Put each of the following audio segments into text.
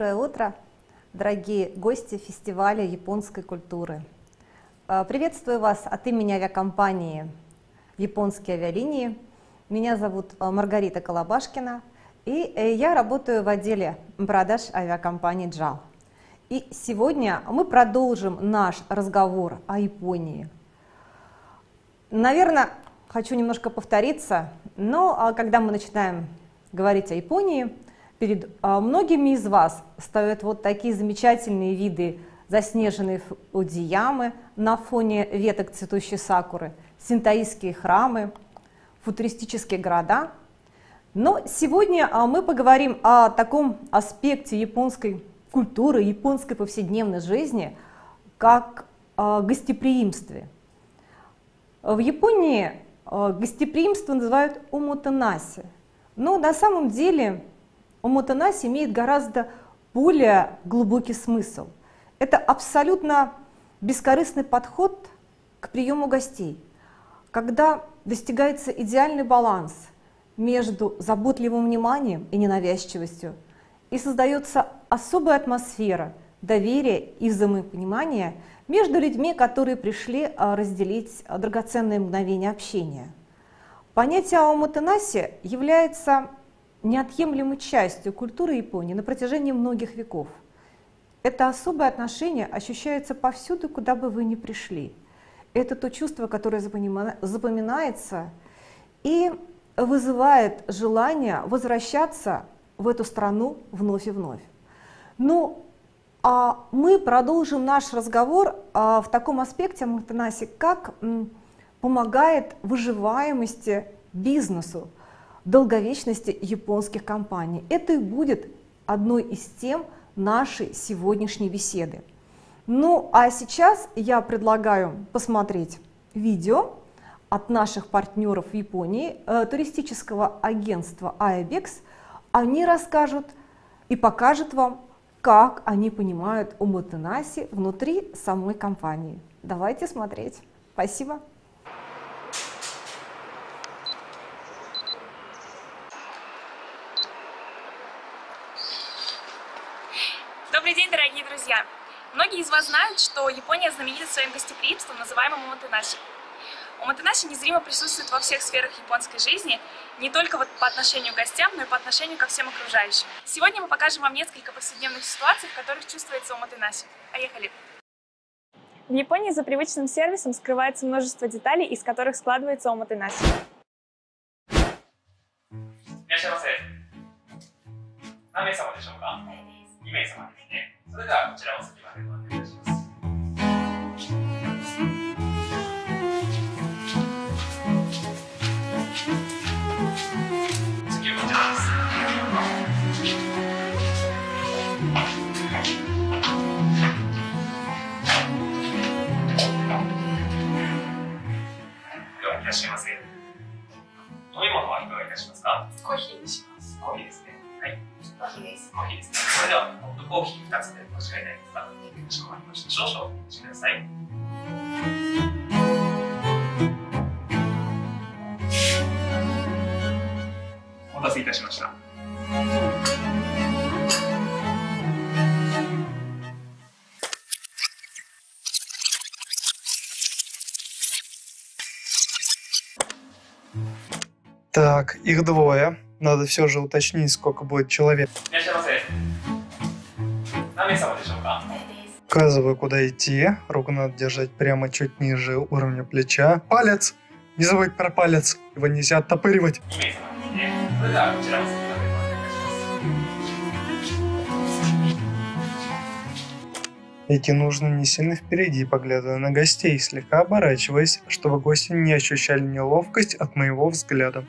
Доброе утро, дорогие гости фестиваля японской культуры. Э, приветствую вас от имени авиакомпании «Японские авиалинии». Меня зовут э, Маргарита Колобашкина, и э, я работаю в отделе продаж авиакомпании JAL. И сегодня мы продолжим наш разговор о Японии. Наверное, хочу немножко повториться, но а, когда мы начинаем говорить о Японии – перед а, многими из вас стоят вот такие замечательные виды заснеженные Фудзиямы на фоне веток цветущей сакуры, синтаистские храмы, футуристические города. Но сегодня а, мы поговорим о таком аспекте японской культуры, японской повседневной жизни, как а, гостеприимстве. В Японии гостеприимство называют умутанаси. Но на самом деле Омотанаси имеет гораздо более глубокий смысл. Это абсолютно бескорыстный подход к приему гостей, когда достигается идеальный баланс между заботливым вниманием и ненавязчивостью, и создается особая атмосфера доверия и взаимопонимания между людьми, которые пришли а, разделить драгоценные мгновения общения. Понятие Аоматенаси является неотъемлемой частью культуры Японии на протяжении многих веков. Это особое отношение ощущается повсюду, куда бы вы ни пришли. Это то чувство, которое запоминается и вызывает желание возвращаться в эту страну вновь и вновь. Ну, а мы продолжим наш разговор а, в таком аспекте Махтанаси, как помогает выживаемости бизнесу, долговечности японских компаний. Это и будет одной из тем нашей сегодняшней беседы. Ну а сейчас я предлагаю посмотреть видео от наших партнеров в Японии, э, туристического агентства Aebex. Они расскажут и покажут вам, как они понимают Уматенаси внутри самой компании. Давайте смотреть. Спасибо. Друзья! Многие из вас знают, что Япония знаменита своим гостеприимством, называемым оматенаши. Оматенаши незримо присутствует во всех сферах японской жизни, не только вот по отношению к гостям, но и по отношению ко всем окружающим. Сегодня мы покажем вам несколько повседневных ситуаций, в которых чувствуется оматенаши. Поехали! В Японии за привычным сервисом скрывается множество деталей, из которых складывается оматенаши. いらっしゃいませ。何名様でしょうか ?2 名様ですね。それではこちらお席までお願いします。次はこちらです。ではいらっしゃいませ。飲み物はいかがいた。しますかコーヒーにします。コーヒーですね。はい。コーヒーです。コーヒーですね。それでは、ホットコーヒー2つでお間違いないですかかしこまりました。少々お待ちください。お待たせいたしました。Так, их двое. Надо все же уточнить, сколько будет человек. Указываю, куда идти. Руку надо держать прямо чуть ниже уровня плеча. Палец! Не забудь про палец. Его нельзя оттопыривать. Идти нужно не сильно впереди, поглядывая на гостей, слегка оборачиваясь, чтобы гости не ощущали неловкость от моего взгляда.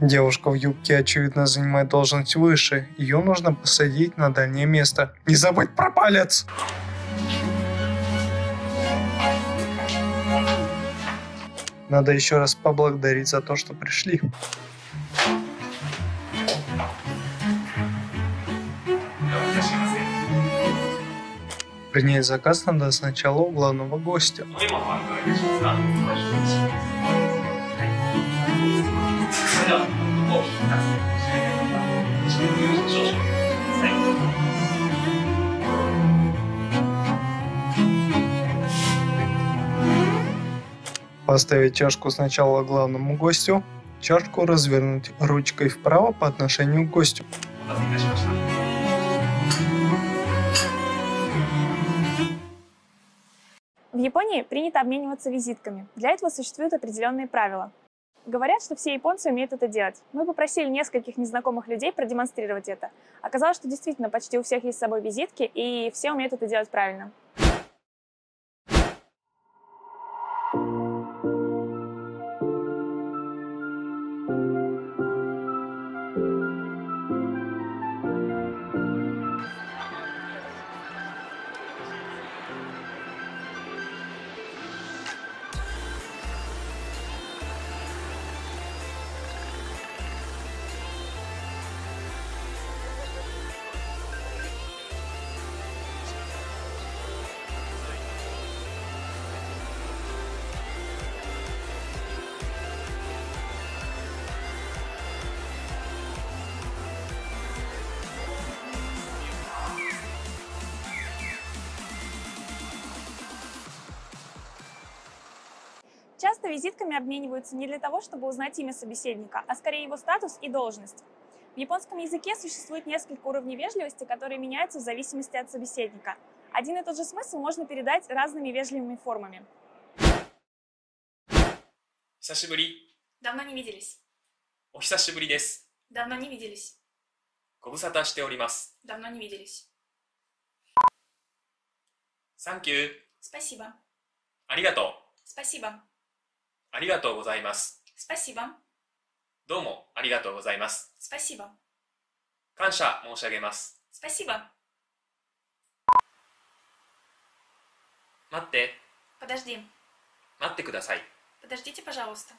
Девушка в юбке, очевидно, занимает должность выше. Ее нужно посадить на дальнее место. Не забудь про палец! Надо еще раз поблагодарить за то, что пришли. Принять заказ надо сначала у главного гостя. Поставить чашку сначала главному гостю, чашку развернуть ручкой вправо по отношению к гостю. В Японии принято обмениваться визитками. Для этого существуют определенные правила. Говорят, что все японцы умеют это делать. Мы попросили нескольких незнакомых людей продемонстрировать это. Оказалось, что действительно почти у всех есть с собой визитки, и все умеют это делать правильно. Часто визитками обмениваются не для того, чтобы узнать имя собеседника, а скорее его статус и должность. В японском языке существует несколько уровней вежливости, которые меняются в зависимости от собеседника. Один и тот же смысл можно передать разными вежливыми формами. Сашибури. Давно не виделись. Охисашибури дес. Давно не виделись. Кобусата ште оримас. Давно не виделись. Санкью. Спасибо. Аригато. Спасибо. ありがとうございます。 Спасибо. どうもありがとうございます。 Спасибо. 感謝申し上げます。 Спасибо. 待って、 Подожди. 待ってください。 Подождите, пожалуйста.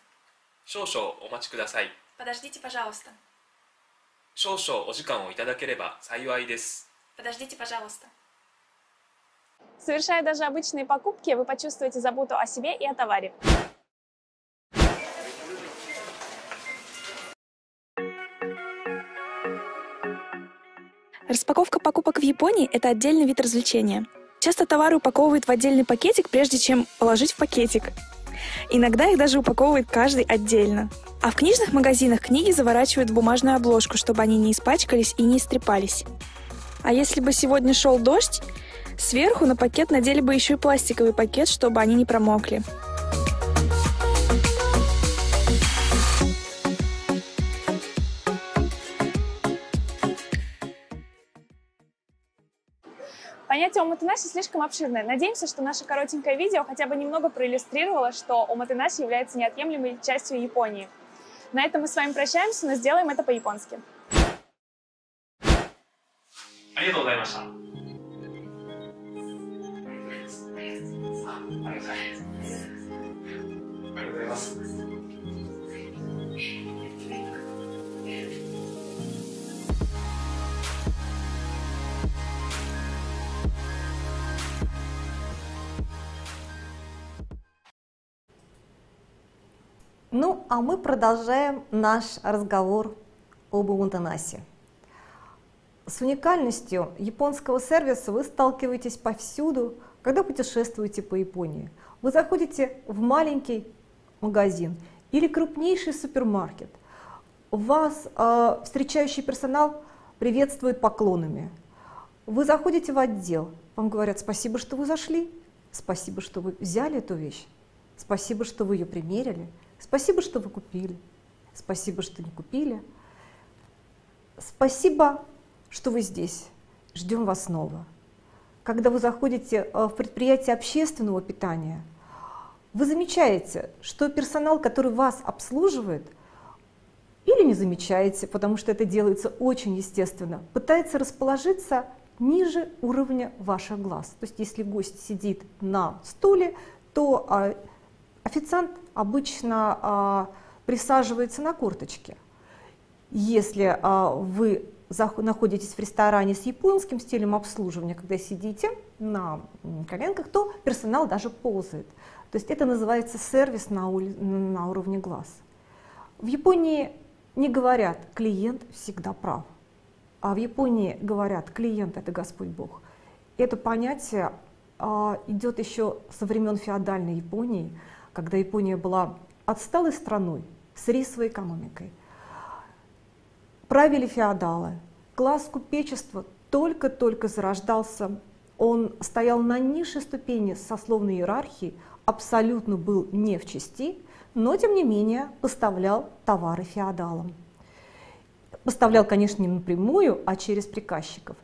少々お待ちください。 Подождите, пожалуйста. 少々お時間をいただければ幸いです。 Подождите, пожалуйста. Совершая даже обычные покупки, вы почувствуете заботу о себе и о товаре. Распаковка покупок в Японии – это отдельный вид развлечения. Часто товары упаковывают в отдельный пакетик, прежде чем положить в пакетик. Иногда их даже упаковывает каждый отдельно. А в книжных магазинах книги заворачивают в бумажную обложку, чтобы они не испачкались и не истрепались. А если бы сегодня шел дождь, сверху на пакет надели бы еще и пластиковый пакет, чтобы они не промокли. Понятие оматенаши слишком обширное. Надеемся, что наше коротенькое видео хотя бы немного проиллюстрировало, что оматенаши является неотъемлемой частью Японии. На этом мы с вами прощаемся, но сделаем это по-японски. ありがとうございました。ありがとうございます。 Ну, а мы продолжаем наш разговор об Уматанасе. С уникальностью японского сервиса вы сталкиваетесь повсюду, когда путешествуете по Японии. Вы заходите в маленький магазин или крупнейший супермаркет. Вас э, встречающий персонал приветствует поклонами. Вы заходите в отдел, вам говорят спасибо, что вы зашли, спасибо, что вы взяли эту вещь, спасибо, что вы ее примерили, спасибо, что вы купили, спасибо, что не купили, спасибо, что вы здесь, ждем вас снова. Когда вы заходите э, в предприятие общественного питания, вы замечаете, что персонал, который вас обслуживает, или не замечаете, потому что это делается очень естественно, пытается расположиться ниже уровня ваших глаз. То есть если гость сидит на стуле, то а, официант обычно а, присаживается на корточке. Если а, вы находитесь в ресторане с японским стилем обслуживания, когда сидите на коленках, то персонал даже ползает. То есть это называется сервис на, на уровне глаз. В Японии не говорят «клиент всегда прав», а в Японии говорят «клиент – это Господь Бог». Это понятие а, идет еще со времен феодальной Японии, когда Япония была отсталой страной с рисовой экономикой. Правили феодалы, класс купечества только-только зарождался, он стоял на низшей ступени сословной иерархии, абсолютно был не в части, но тем не менее поставлял товары феодалам. Поставлял, конечно, не напрямую, а через приказчиков.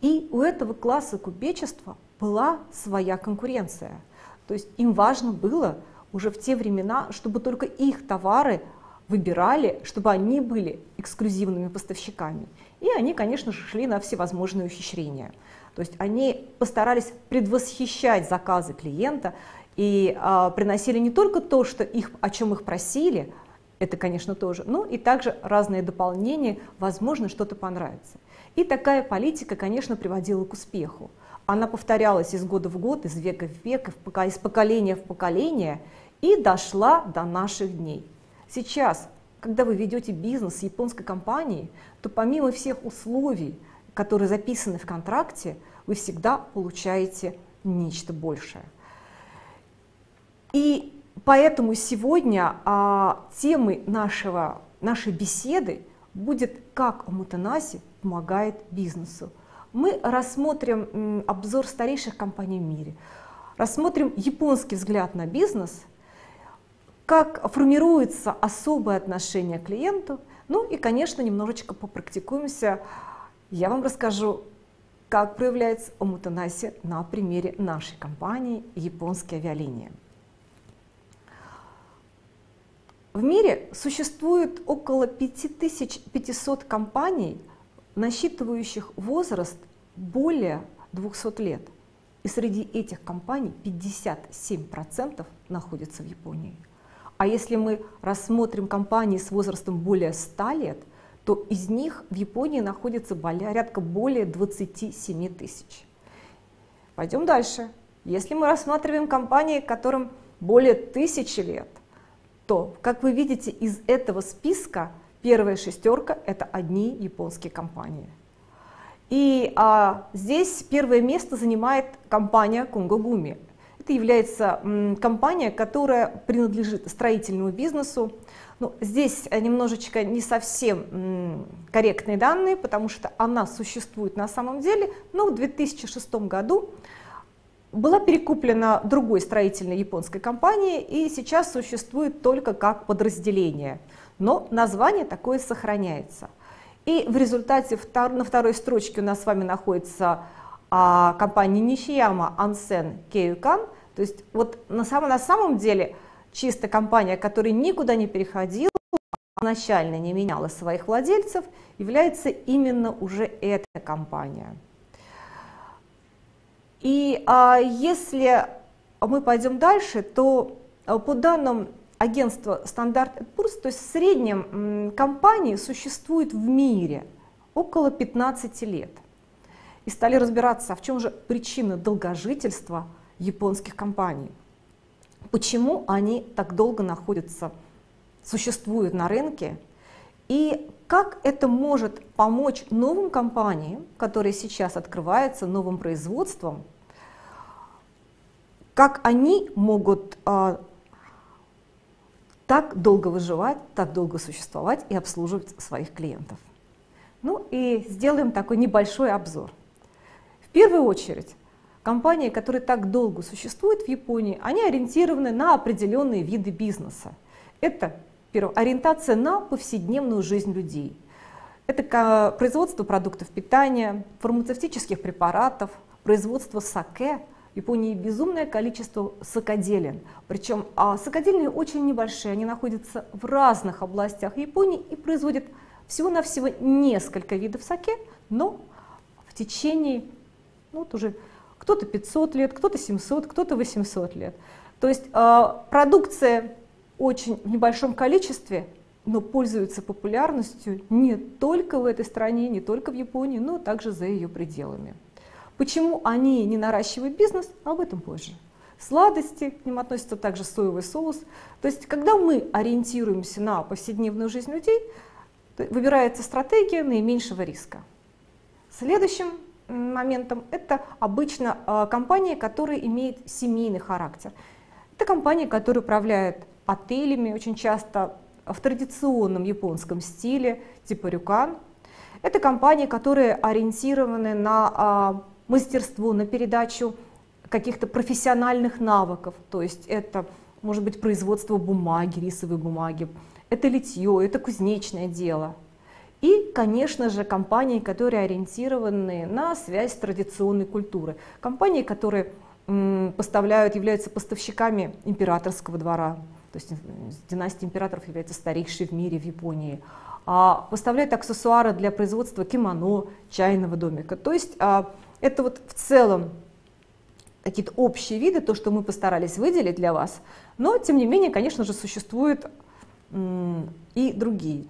И у этого класса купечества была своя конкуренция. То есть им важно было уже в те времена, чтобы только их товары выбирали, чтобы они были эксклюзивными поставщиками. И они, конечно же, шли на всевозможные ухищрения. То есть они постарались предвосхищать заказы клиента и а, приносили не только то, что их, о чем их просили, это, конечно, тоже, но и также разные дополнения, возможно, что-то понравится. И такая политика, конечно, приводила к успеху. Она повторялась из года в год, из века в век, из поколения в поколение и дошла до наших дней. Сейчас, когда вы ведете бизнес с японской компанией, то помимо всех условий, которые записаны в контракте, вы всегда получаете нечто большее. И поэтому сегодня а, темой нашего, нашей беседы будет «Как Омутанаси помогает бизнесу». Мы рассмотрим обзор старейших компаний в мире, рассмотрим японский взгляд на бизнес, как формируется особое отношение к клиенту, ну и, конечно, немножечко попрактикуемся. Я вам расскажу, как проявляется омутанаси на примере нашей компании «Японские авиалинии». В мире существует около 5500 компаний, насчитывающих возраст более 200 лет. И среди этих компаний 57% находятся в Японии. А если мы рассмотрим компании с возрастом более 100 лет, то из них в Японии находится порядка более 27 тысяч. Пойдем дальше. Если мы рассматриваем компании, которым более тысячи лет, то, как вы видите, из этого списка первая шестерка – это одни японские компании. И а, здесь первое место занимает компания Кунгогуми. Это является компания, которая принадлежит строительному бизнесу. Ну, здесь немножечко не совсем корректные данные, потому что она существует на самом деле, но в 2006 году была перекуплена другой строительной японской компанией и сейчас существует только как подразделение. Но название такое сохраняется. И в результате на второй строчке у нас с вами находится а, компания Нишияма Ансен Кейукан. То есть вот на самом, на самом деле чисто компания, которая никуда не переходила, изначально не меняла своих владельцев, является именно уже эта компания. И а, если мы пойдем дальше, то а, по данным агентства Standard Poor's, то есть в среднем компании существует в мире около 15 лет. И стали разбираться, а в чем же причина долгожительства японских компаний. Почему они так долго находятся, существуют на рынке, и как это может помочь новым компаниям, которые сейчас открываются новым производством, как они могут а, так долго выживать, так долго существовать и обслуживать своих клиентов. Ну и сделаем такой небольшой обзор. Первую очередь, компании, которые так долго существуют в Японии, они ориентированы на определенные виды бизнеса. Это первое, ориентация на повседневную жизнь людей. Это производство продуктов питания, фармацевтических препаратов, производство саке – в Японии безумное количество сакоделин. Причем а, сакодельные очень небольшие, они находятся в разных областях Японии и производят всего-навсего несколько видов саке, но в течение, ну вот уже кто-то 500 лет, кто-то 700, кто-то 800 лет. То есть а, продукция очень в небольшом количестве, но пользуется популярностью не только в этой стране, не только в Японии, но также за ее пределами. Почему они не наращивают бизнес, об этом позже. Сладости, к ним относится также соевый соус. То есть, когда мы ориентируемся на повседневную жизнь людей, Выбирается стратегия наименьшего риска. Следующим моментом это обычно э, компании, которые имеют семейный характер. Это компании, которые управляют отелями, очень часто в традиционном японском стиле, типа рюкан. Это компании, которые ориентированы на а, мастерство, на передачу каких-то профессиональных навыков. То есть это может быть производство бумаги, рисовой бумаги, это литье, это кузнечное дело. И, конечно же, компании, которые ориентированы на связь с традиционной культурой. Компании, которые поставляют, являются поставщиками императорского двора, то есть династия императоров является старейшей в мире в Японии, а поставляют аксессуары для производства кимоно, чайного домика. То есть а, это вот в целом какие-то общие виды, то, что мы постарались выделить для вас, но тем не менее, конечно же, существуют и другие.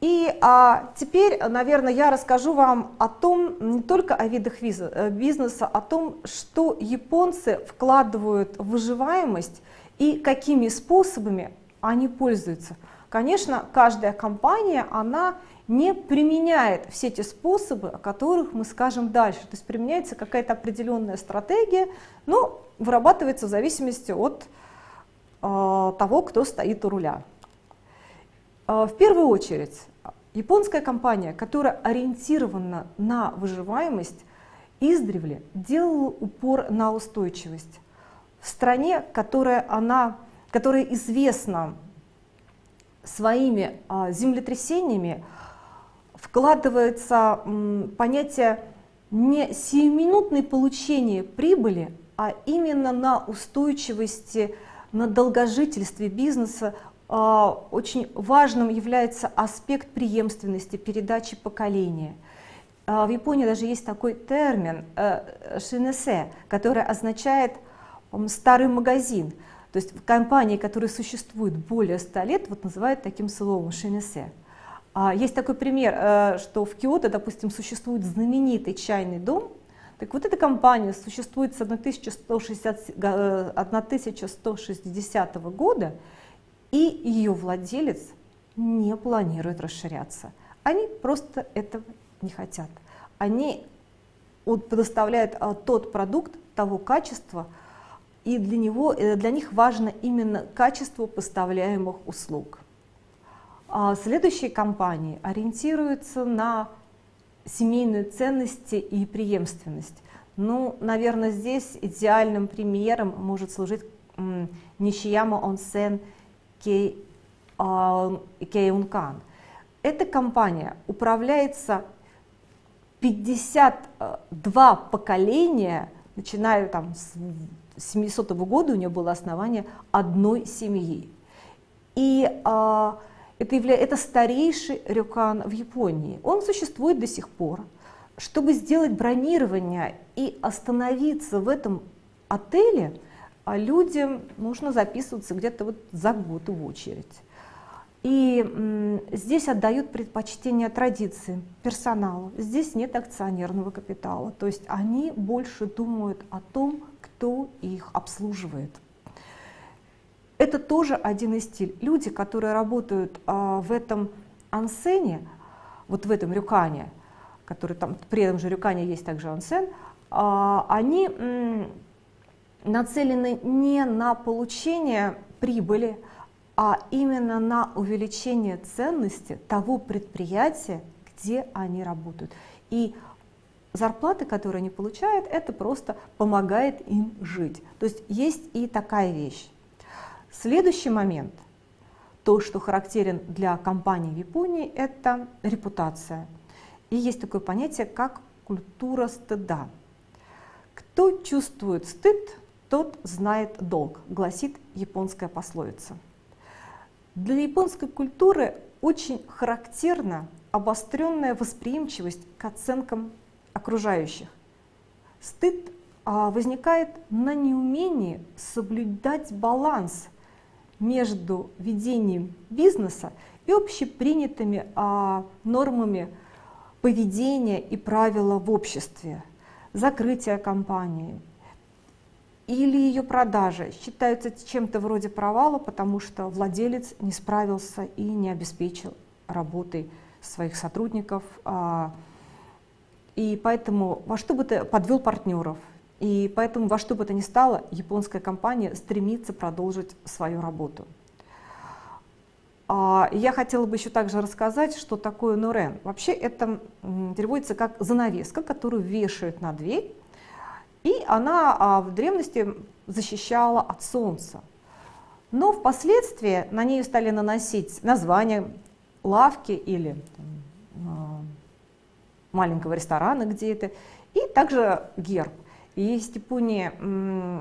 И а, теперь, наверное, я расскажу вам о том, не только о видах э, бизнеса, о том, что японцы вкладывают в выживаемость и какими способами они пользуются. Конечно, каждая компания, она не применяет все те способы, о которых мы скажем дальше. То есть применяется какая-то определенная стратегия, но вырабатывается в зависимости от э, того, кто стоит у руля. Э, в первую очередь, японская компания, которая ориентирована на выживаемость, издревле делала упор на устойчивость. В стране, которая, она, которая известна своими а, землетрясениями, вкладывается понятие не сиюминутное получение прибыли, а именно на устойчивости, на долгожительстве бизнеса. А, очень важным является аспект преемственности, передачи поколения. А, в Японии даже есть такой термин э, шинесе, который означает старый магазин. То есть компании, которые существуют более 100 лет, вот называют таким словом шинесе. А, есть такой пример, э, что в Киото, допустим, существует знаменитый чайный дом. Так вот эта компания существует с 1160, 1160 э, года, и ее владелец не планирует расширяться. Они просто этого не хотят. Они предоставляют а, тот продукт того качества, и для, него, э, для них важно именно качество поставляемых услуг. А следующие компании ориентируются на семейные ценности и преемственность. Ну, наверное, здесь идеальным примером может служить Нишияма Онсен Кейункан. Эта компания управляется 52 поколения, начиная там с 700 года у нее было основание одной семьи. И а, это, явля... это старейший рюкан в Японии. Он существует до сих пор. Чтобы сделать бронирование и остановиться в этом отеле, а людям нужно записываться где-то вот за год в очередь. И здесь отдают предпочтение традиции, персоналу. Здесь нет акционерного капитала. То есть они больше думают о том, кто их обслуживает. Это тоже один из стилей. Люди, которые работают а, в этом ансене, вот в этом рюкане, который там, при этом же рюкане есть также ансен, а, они нацелены не на получение прибыли, а именно на увеличение ценности того предприятия, где они работают. И зарплаты, которые они получают, это просто помогает им жить. То есть есть и такая вещь. Следующий момент, то, что характерен для компаний в Японии, это репутация. И есть такое понятие, как культура стыда. Кто чувствует стыд, тот знает долг, гласит японская пословица. Для японской культуры очень характерна обостренная восприимчивость к оценкам окружающих. Стыд а, возникает на неумении соблюдать баланс между ведением бизнеса и общепринятыми а, нормами поведения и правила в обществе. Закрытие компании или ее продажа считаются чем-то вроде провала, потому что владелец не справился и не обеспечил работой своих сотрудников. А, и поэтому во что бы ты подвел партнеров, и поэтому во что бы то ни стало, японская компания стремится продолжить свою работу. А, я хотела бы еще также рассказать, что такое нурен. Вообще это переводится как занавеска, которую вешают на дверь, и она а, в древности защищала от солнца. Но впоследствии на нее стали наносить название лавки или а, маленького ресторана где-то, и также герб. И есть в Японии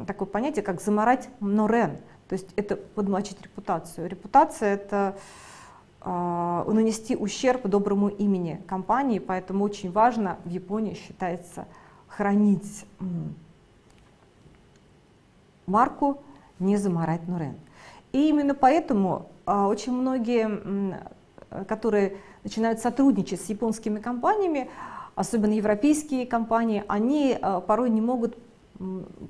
такое понятие, как заморать норен, то есть это подмочить репутацию. Репутация – это э, нанести ущерб доброму имени компании, поэтому очень важно в Японии считается хранить марку, не заморать норен. И именно поэтому а, очень многие, которые начинают сотрудничать с японскими компаниями, особенно европейские компании, они а, порой не могут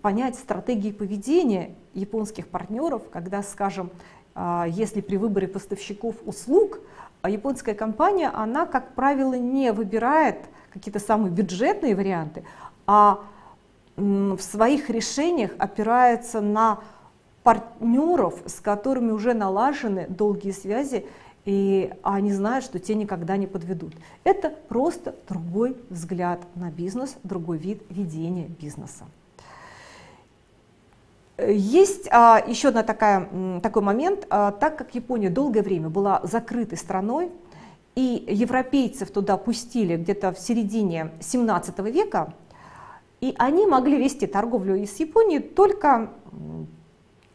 понять стратегии поведения японских партнеров, когда, скажем, а, если при выборе поставщиков услуг, японская компания, она, как правило, не выбирает какие-то самые бюджетные варианты, а в своих решениях опирается на партнеров, с которыми уже налажены долгие связи, и они знают, что те никогда не подведут. Это просто другой взгляд на бизнес, другой вид ведения бизнеса. Есть а, еще одна такая, такой момент, а, так как Япония долгое время была закрытой страной, и европейцев туда пустили где-то в середине 17 века, и они могли вести торговлю из Японии только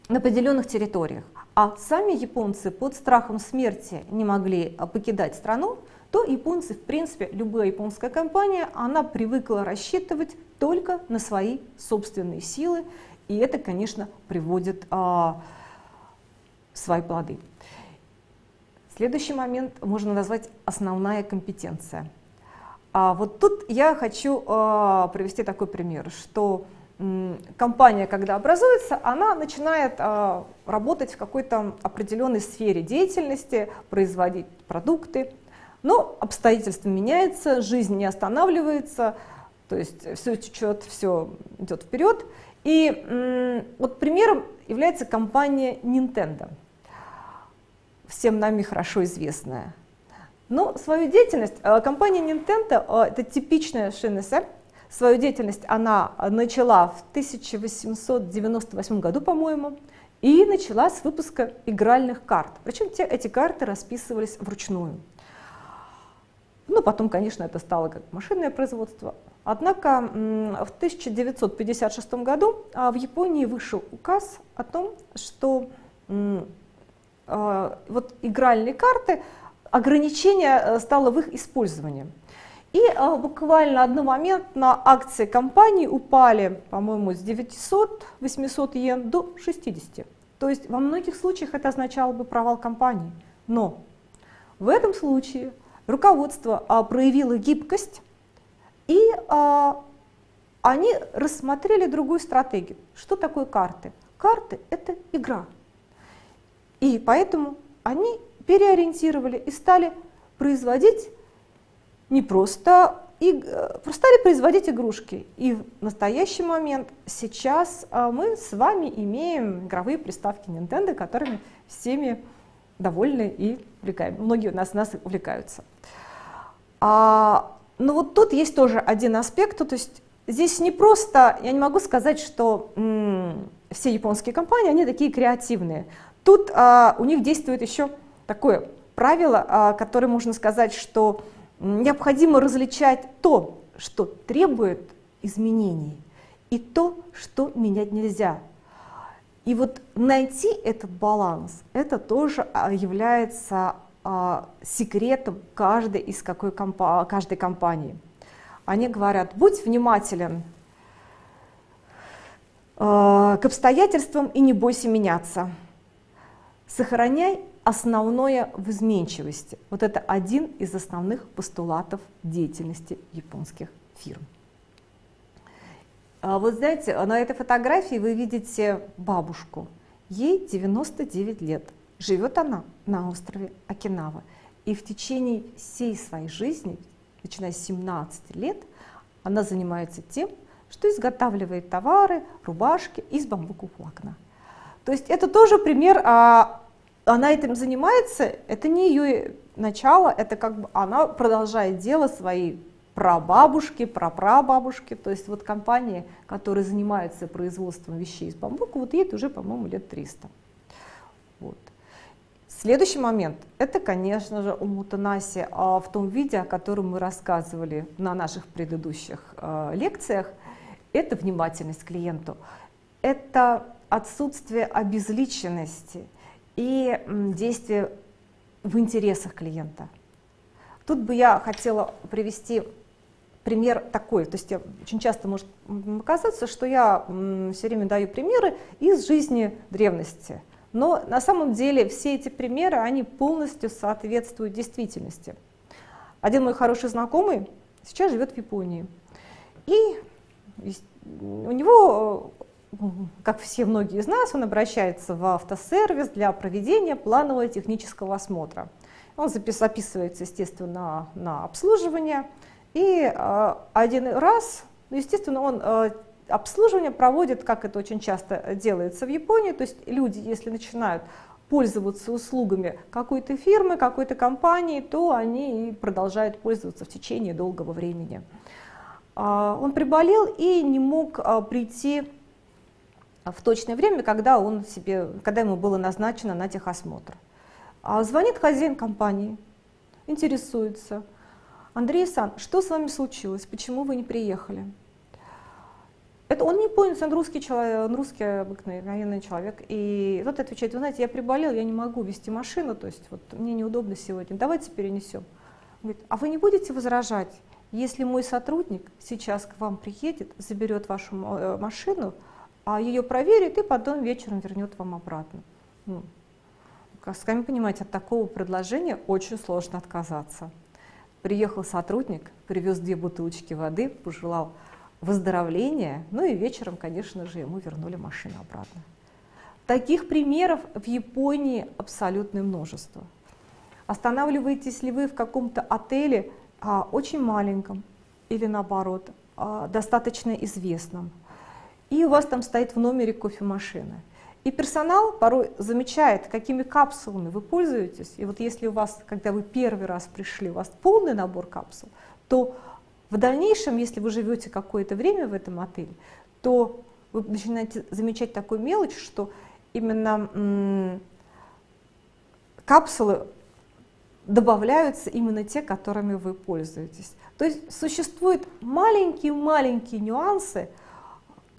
на определенных территориях, а сами японцы под страхом смерти не могли а, покидать страну, то японцы, в принципе, любая японская компания, она привыкла рассчитывать только на свои собственные силы, и это, конечно, приводит а, свои плоды. Следующий момент можно назвать основная компетенция. А вот тут я хочу а, привести такой пример, что компания, когда образуется, она начинает а, работать в какой-то определенной сфере деятельности, производить продукты, но обстоятельства меняются, жизнь не останавливается, то есть все течет, все идет вперед. И вот примером является компания Nintendo, всем нами хорошо известная. Но свою деятельность а, компания Nintendo, а, это типичная ШНСР, Свою деятельность она начала в 1898 году, по-моему, и начала с выпуска игральных карт. Причем те, эти карты расписывались вручную. Ну, потом, конечно, это стало как машинное производство. Однако в 1956 году а, в Японии вышел указ о том, что а, вот игральные карты, ограничение э, стало в их использовании. И а, буквально одномоментно акции компании упали, по-моему, с 900-800 йен до 60. То есть во многих случаях это означало бы провал компании. Но в этом случае руководство а, проявило гибкость, и они рассмотрели другую стратегию. Что такое карты? Карты – это игра. И поэтому они переориентировали и стали производить не просто и стали производить игрушки. И в настоящий момент сейчас а, мы с вами имеем игровые приставки Nintendo, которыми всеми довольны и увлекаем. Многие у нас, нас увлекаются. А, но вот тут есть тоже один аспект, то есть здесь не просто, я не могу сказать, что м, все японские компании, они такие креативные. Тут а, у них действует еще такое правило, а, которое можно сказать, что необходимо различать то, что требует изменений, и то, что менять нельзя. И вот найти этот баланс, это тоже а, является а, секретом каждой из какой компа каждой компании. Они говорят, будь внимателен к обстоятельствам и не бойся меняться. Сохраняй основное в изменчивости. Вот это один из основных постулатов деятельности японских фирм. А вот знаете, на этой фотографии вы видите бабушку. Ей 99 лет. Живет она на острове Окинава. И в течение всей своей жизни, начиная с 17 лет, она занимается тем, что изготавливает товары, рубашки из бамбукового волокна. То есть это тоже пример, а, она этим занимается, это не ее начало, это как бы она продолжает дело своей прабабушки, прапрабабушки, то есть вот компании, которые занимаются производством вещей из бамбука, вот ей это уже, по-моему, лет 300. Вот. Следующий момент – это, конечно же, умутанаси а в том виде, о котором мы рассказывали на наших предыдущих э, лекциях. Это внимательность к клиенту, это отсутствие обезличенности и действие в интересах клиента. Тут бы я хотела привести пример такой. То есть очень часто может казаться, что я все время даю примеры из жизни древности. Но на самом деле все эти примеры, они полностью соответствуют действительности. Один мой хороший знакомый сейчас живет в Японии. И у него, как все многие из нас, он обращается в автосервис для проведения планового технического осмотра. Он записывается, естественно, на обслуживание. И э, один раз, ну, естественно, он э, обслуживание проводит, как это очень часто делается в Японии, то есть люди, если начинают пользоваться услугами какой-то фирмы, какой-то компании, то они и продолжают пользоваться в течение долгого времени. Э, он приболел и не мог э, прийти в точное время, когда, он себе, когда ему было назначено на техосмотр. А звонит хозяин компании, интересуется – Андрей Сан, что с вами случилось? Почему вы не приехали? Это он не понял, он русский человек, он русский обыкновенный человек. И тот отвечает, вы знаете, я приболел, я не могу вести машину, то есть вот мне неудобно сегодня, давайте перенесем. Он говорит, а вы не будете возражать, если мой сотрудник сейчас к вам приедет, заберет вашу э, машину, ее проверит и потом вечером вернет вам обратно. Ну, как сами понимаете, от такого предложения очень сложно отказаться. Приехал сотрудник, привез две бутылочки воды, пожелал выздоровления, ну и вечером, конечно же, ему вернули машину обратно. Таких примеров в Японии абсолютное множество. Останавливаетесь ли вы в каком-то отеле а, очень маленьком или наоборот, а, достаточно известном, и у вас там стоит в номере кофемашина – и персонал порой замечает, какими капсулами вы пользуетесь. И вот если у вас, когда вы первый раз пришли, у вас полный набор капсул, то в дальнейшем, если вы живете какое-то время в этом отеле, то вы начинаете замечать такую мелочь, что именно капсулы добавляются именно те, которыми вы пользуетесь. То есть существуют маленькие-маленькие нюансы,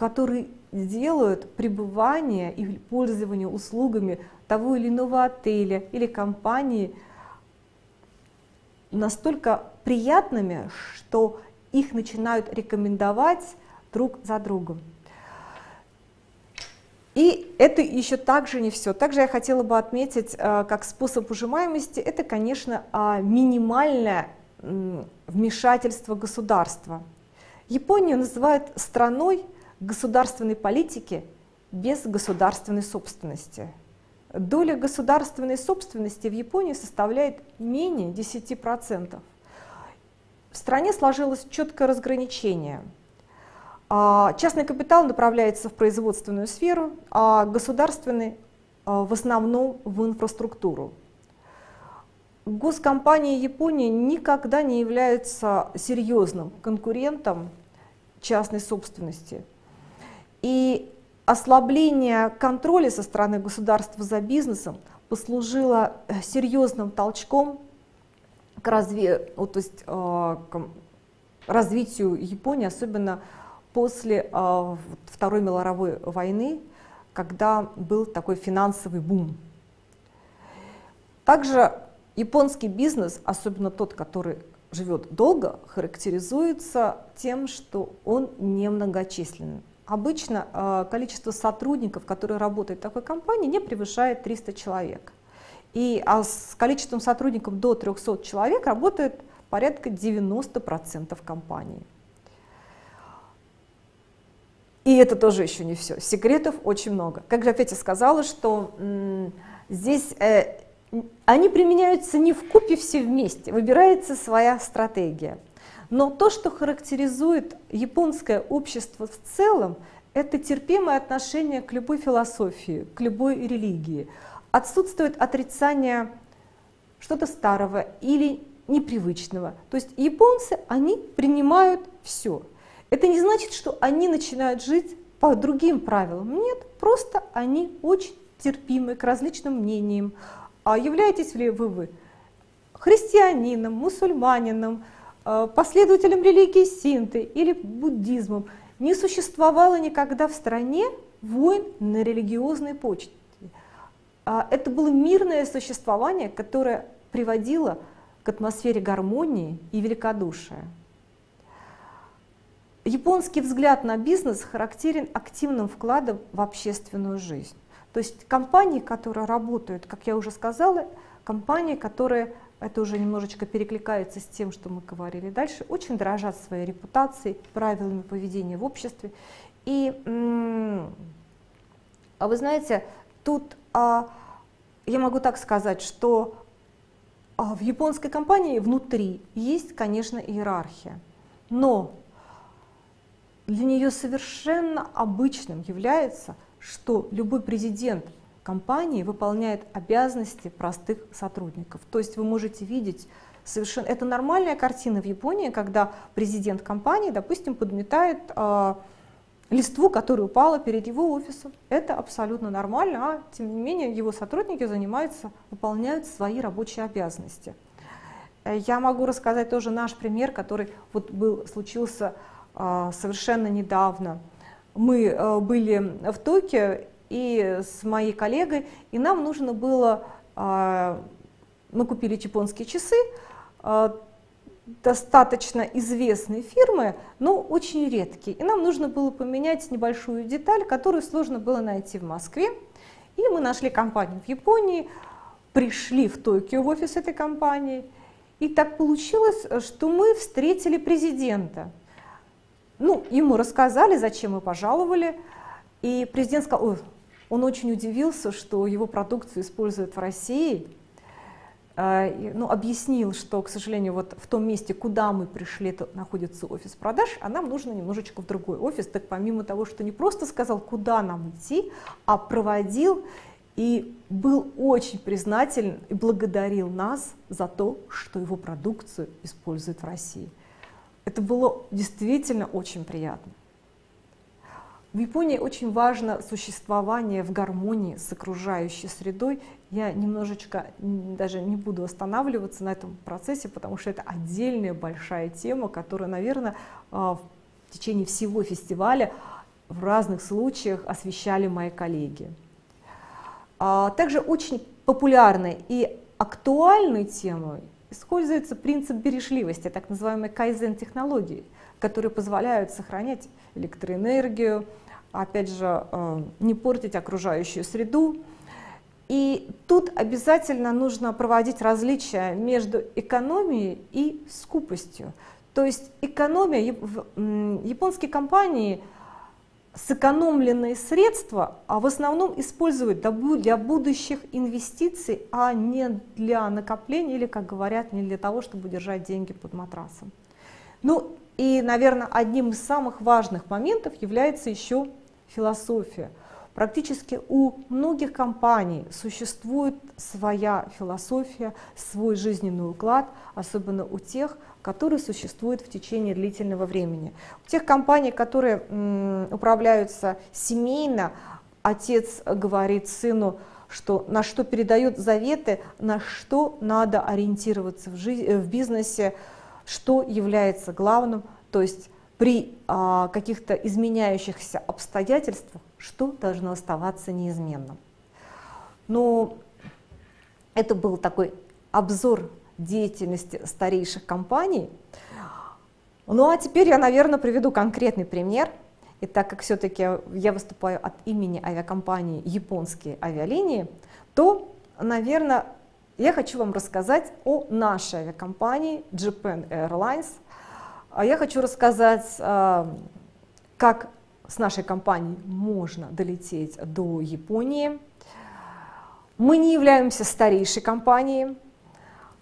которые делают пребывание и пользование услугами того или иного отеля или компании настолько приятными, что их начинают рекомендовать друг за другом. И это еще также не все. Также я хотела бы отметить, э, как способ ужимаемости, это, конечно, а, минимальное вмешательство государства. Японию называют страной, государственной политики без государственной собственности. Доля государственной собственности в Японии составляет менее 10%. В стране сложилось четкое разграничение. А, частный капитал направляется в производственную сферу, а государственный а, в основном в инфраструктуру. Госкомпании Японии никогда не являются серьезным конкурентом частной собственности. И ослабление контроля со стороны государства за бизнесом послужило э, серьезным толчком к, разви... то есть, э, к развитию Японии, особенно после э, Второй мировой войны, когда был такой финансовый бум. Также японский бизнес, особенно тот, который живет долго, характеризуется тем, что он немногочисленный. Обычно э, количество сотрудников, которые работают в такой компании, не превышает 300 человек. И а с количеством сотрудников до 300 человек работает порядка 90% компании. И это тоже еще не все. Секретов очень много. Как же Петя сказала, что здесь э, они применяются не в купе все вместе, выбирается своя стратегия. Но то, что характеризует японское общество в целом, это терпимое отношение к любой философии, к любой религии. Отсутствует отрицание что-то старого или непривычного. То есть японцы, они принимают все. Это не значит, что они начинают жить по другим правилам. Нет, просто они очень терпимы к различным мнениям. А являетесь ли вы, вы христианином, мусульманином, э, последователем религии синты или буддизмом, не существовало никогда в стране войн на религиозной почте. А это было мирное существование, которое приводило к атмосфере гармонии и великодушия. Японский взгляд на бизнес характерен активным вкладом в общественную жизнь. То есть компании, которые работают, как я уже сказала, компании, которые, это уже немножечко перекликается с тем, что мы говорили дальше, очень дорожат своей репутацией, правилами поведения в обществе. И а вы знаете, тут а, я могу так сказать, что а, в японской компании внутри есть, конечно, иерархия, но для нее совершенно обычным является, что любой президент компании выполняет обязанности простых сотрудников. То есть вы можете видеть совершенно... Это нормальная картина в Японии, когда президент компании, допустим, подметает э, листву, которая упала перед его офисом. Это абсолютно нормально, а тем не менее его сотрудники занимаются, выполняют свои рабочие обязанности. Э, я могу рассказать тоже наш пример, который вот был, случился а, совершенно недавно. Мы э, были в Токио и с моей коллегой, и нам нужно было, а, мы купили японские часы, а, достаточно известной фирмы, но очень редкие. И нам нужно было поменять небольшую деталь, которую сложно было найти в Москве. И мы нашли компанию в Японии, пришли в Токио в офис этой компании. И так получилось, что мы встретили президента – ну, ему рассказали, зачем мы пожаловали, и президент сказал, ой, он очень удивился, что его продукцию используют в России, а, ну, объяснил, что, к сожалению, вот в том месте, куда мы пришли, это находится офис продаж, а нам нужно немножечко в другой офис. Так помимо того, что не просто сказал, куда нам идти, а проводил и был очень признателен и благодарил нас за то, что его продукцию используют в России. Это было действительно очень приятно. В Японии очень важно существование в гармонии с окружающей средой. Я немножечко даже не буду останавливаться на этом процессе, потому что это отдельная большая тема, которую, наверное, а, в течение всего фестиваля в разных случаях освещали мои коллеги. А, также очень популярной и актуальной темой используется принцип бережливости, так называемые кайзен-технологии, которые позволяют сохранять электроэнергию, опять же, э, не портить окружающую среду. И тут обязательно нужно проводить различия между экономией и скупостью. То есть экономия, японские компании – сэкономленные средства а в основном используют для будущих инвестиций, а не для накопления или, как говорят, не для того, чтобы держать деньги под матрасом. Ну и, наверное, одним из самых важных моментов является еще философия. Практически у многих компаний существует своя философия, свой жизненный уклад, особенно у тех, которые существуют в течение длительного времени. У тех компаний, которые управляются семейно, отец говорит сыну, что на что передает заветы, на что надо ориентироваться в, жизни, в бизнесе, что является главным, то есть при а, каких-то изменяющихся обстоятельствах, что должно оставаться неизменным. Но это был такой обзор деятельности старейших компаний. Ну а теперь я, наверное, приведу конкретный пример. И так как все-таки я выступаю от имени авиакомпании «Японские авиалинии», то, наверное, я хочу вам рассказать о нашей авиакомпании Japan Airlines. А я хочу рассказать, а, как с нашей компанией можно долететь до Японии – Мы не являемся старейшей компанией,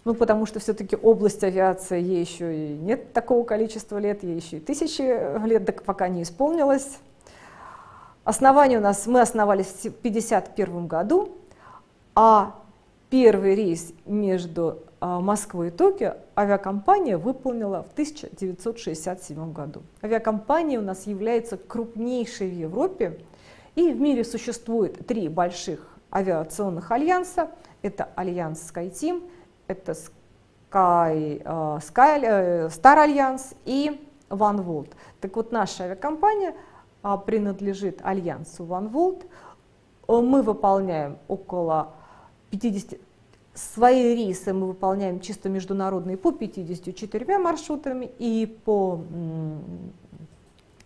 ну, потому что все-таки область авиации, ей еще и нет такого количества лет, ей еще и тысячи лет, так пока не исполнилось. Основание у нас, мы основались в 1951 году, а первый рейс между а, Москвой и Токио авиакомпания выполнила в 1967 году. Авиакомпания у нас является крупнейшей в Европе, и в мире существует три больших авиационных альянса. Это альянс SkyTeam, это Sky, uh, Sky, uh, Star Alliance и OneWorld. Так вот, наша авиакомпания uh, принадлежит альянсу OneWorld. Мы выполняем около 50 Свои рейсы мы выполняем чисто международные по 54 маршрутами и по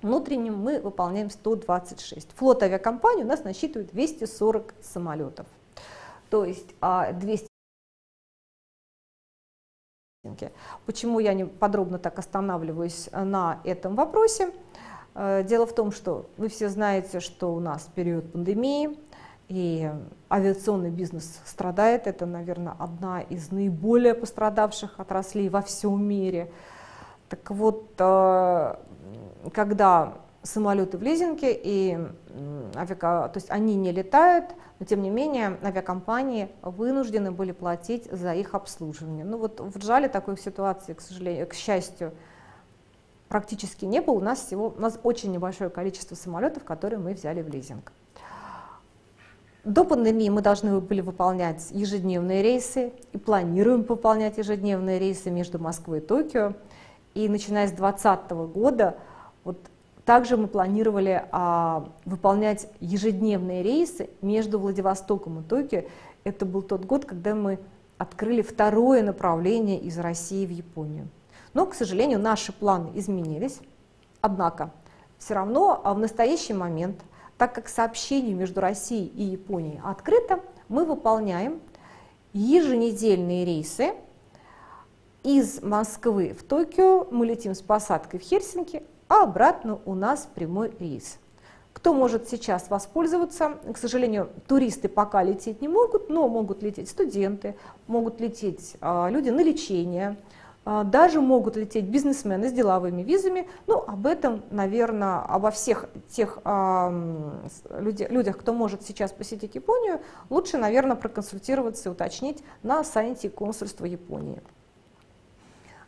внутренним мы выполняем 126. Флот авиакомпании у нас насчитывает 240 самолетов. То есть 200 а, Почему я не подробно так останавливаюсь на этом вопросе? Э, дело в том, что вы все знаете, что у нас период пандемии, и авиационный бизнес страдает. Это, наверное, одна из наиболее пострадавших отраслей во всем мире. Так вот, э, когда самолеты в лизинге, и авиака, то есть они не летают, но тем не менее авиакомпании вынуждены были платить за их обслуживание. Ну вот в Джале такой ситуации, к сожалению, к счастью, практически не было. У нас всего, у нас очень небольшое количество самолетов, которые мы взяли в лизинг. До пандемии мы должны были выполнять ежедневные рейсы и планируем выполнять ежедневные рейсы между Москвой и Токио. И начиная с 2020 года вот также мы планировали а, выполнять ежедневные рейсы между Владивостоком и Токио. Это был тот год, когда мы открыли второе направление из России в Японию. Но, к сожалению, наши планы изменились. Однако, все равно а в настоящий момент – так как сообщение между Россией и Японией открыто, мы выполняем еженедельные рейсы из Москвы в Токио, мы летим с посадкой в Хельсинки, а обратно у нас прямой рейс. Кто может сейчас воспользоваться? К сожалению, туристы пока лететь не могут, но могут лететь студенты, могут лететь а, люди на лечение, даже могут лететь бизнесмены с деловыми визами. Ну, об этом, наверное, обо всех тех люди, людях, кто может сейчас посетить Японию, лучше, наверное, проконсультироваться и уточнить на сайте консульства Японии.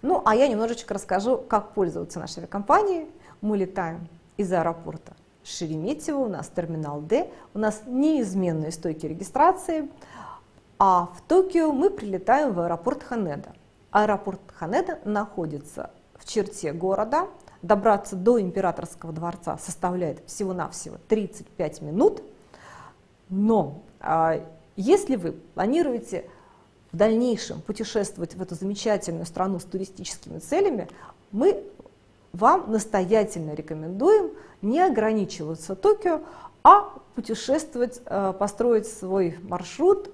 Ну, а я немножечко расскажу, как пользоваться нашей авиакомпанией. Мы летаем из аэропорта Шереметьево, у нас терминал D, у нас неизменные стойки регистрации, а в Токио мы прилетаем в аэропорт Ханеда – Аэропорт Ханеда находится в черте города. Добраться до императорского дворца составляет всего-навсего 35 минут. Но а, если вы планируете в дальнейшем путешествовать в эту замечательную страну с туристическими целями, мы вам настоятельно рекомендуем не ограничиваться Токио, а путешествовать, а, построить свой маршрут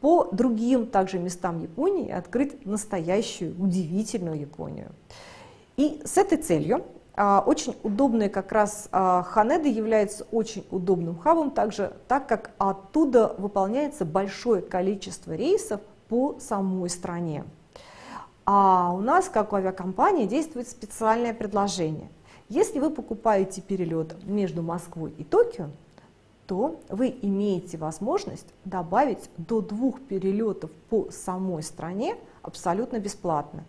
по другим также местам Японии открыть настоящую, удивительную Японию. И с этой целью а, очень удобная как раз а, Ханеда является очень удобным хабом, также так как оттуда выполняется большое количество рейсов по самой стране. А у нас, как у авиакомпании, действует специальное предложение. Если вы покупаете перелет между Москвой и Токио, то вы имеете возможность добавить до двух перелетов по самой стране абсолютно бесплатно.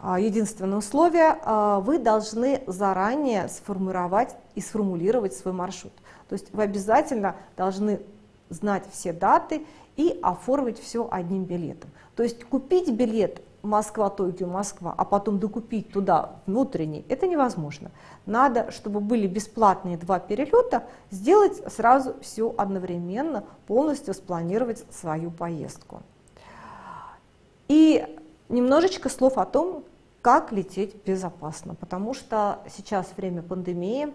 А, единственное условие, а, вы должны заранее сформировать и сформулировать свой маршрут. То есть вы обязательно должны знать все даты и оформить все одним билетом. То есть купить билет Москва, Токио, Москва, а потом докупить туда внутренний, это невозможно. Надо, чтобы были бесплатные два перелета, сделать сразу все одновременно, полностью спланировать свою поездку. И немножечко слов о том, как лететь безопасно, потому что сейчас время пандемии,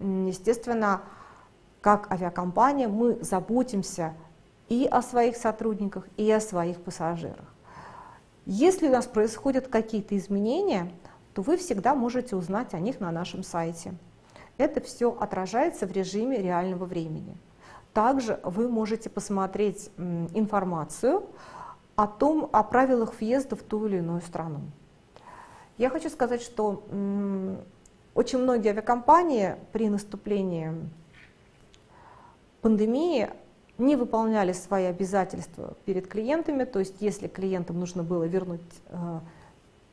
естественно, как авиакомпания мы заботимся и о своих сотрудниках, и о своих пассажирах. Если у нас происходят какие-то изменения, то вы всегда можете узнать о них на нашем сайте. Это все отражается в режиме реального времени. также вы можете посмотреть информацию о том, о правилах въезда в ту или иную страну. Я хочу сказать, что очень многие авиакомпании при наступлении пандемии не выполняли свои обязательства перед клиентами, то есть если клиентам нужно было вернуть э,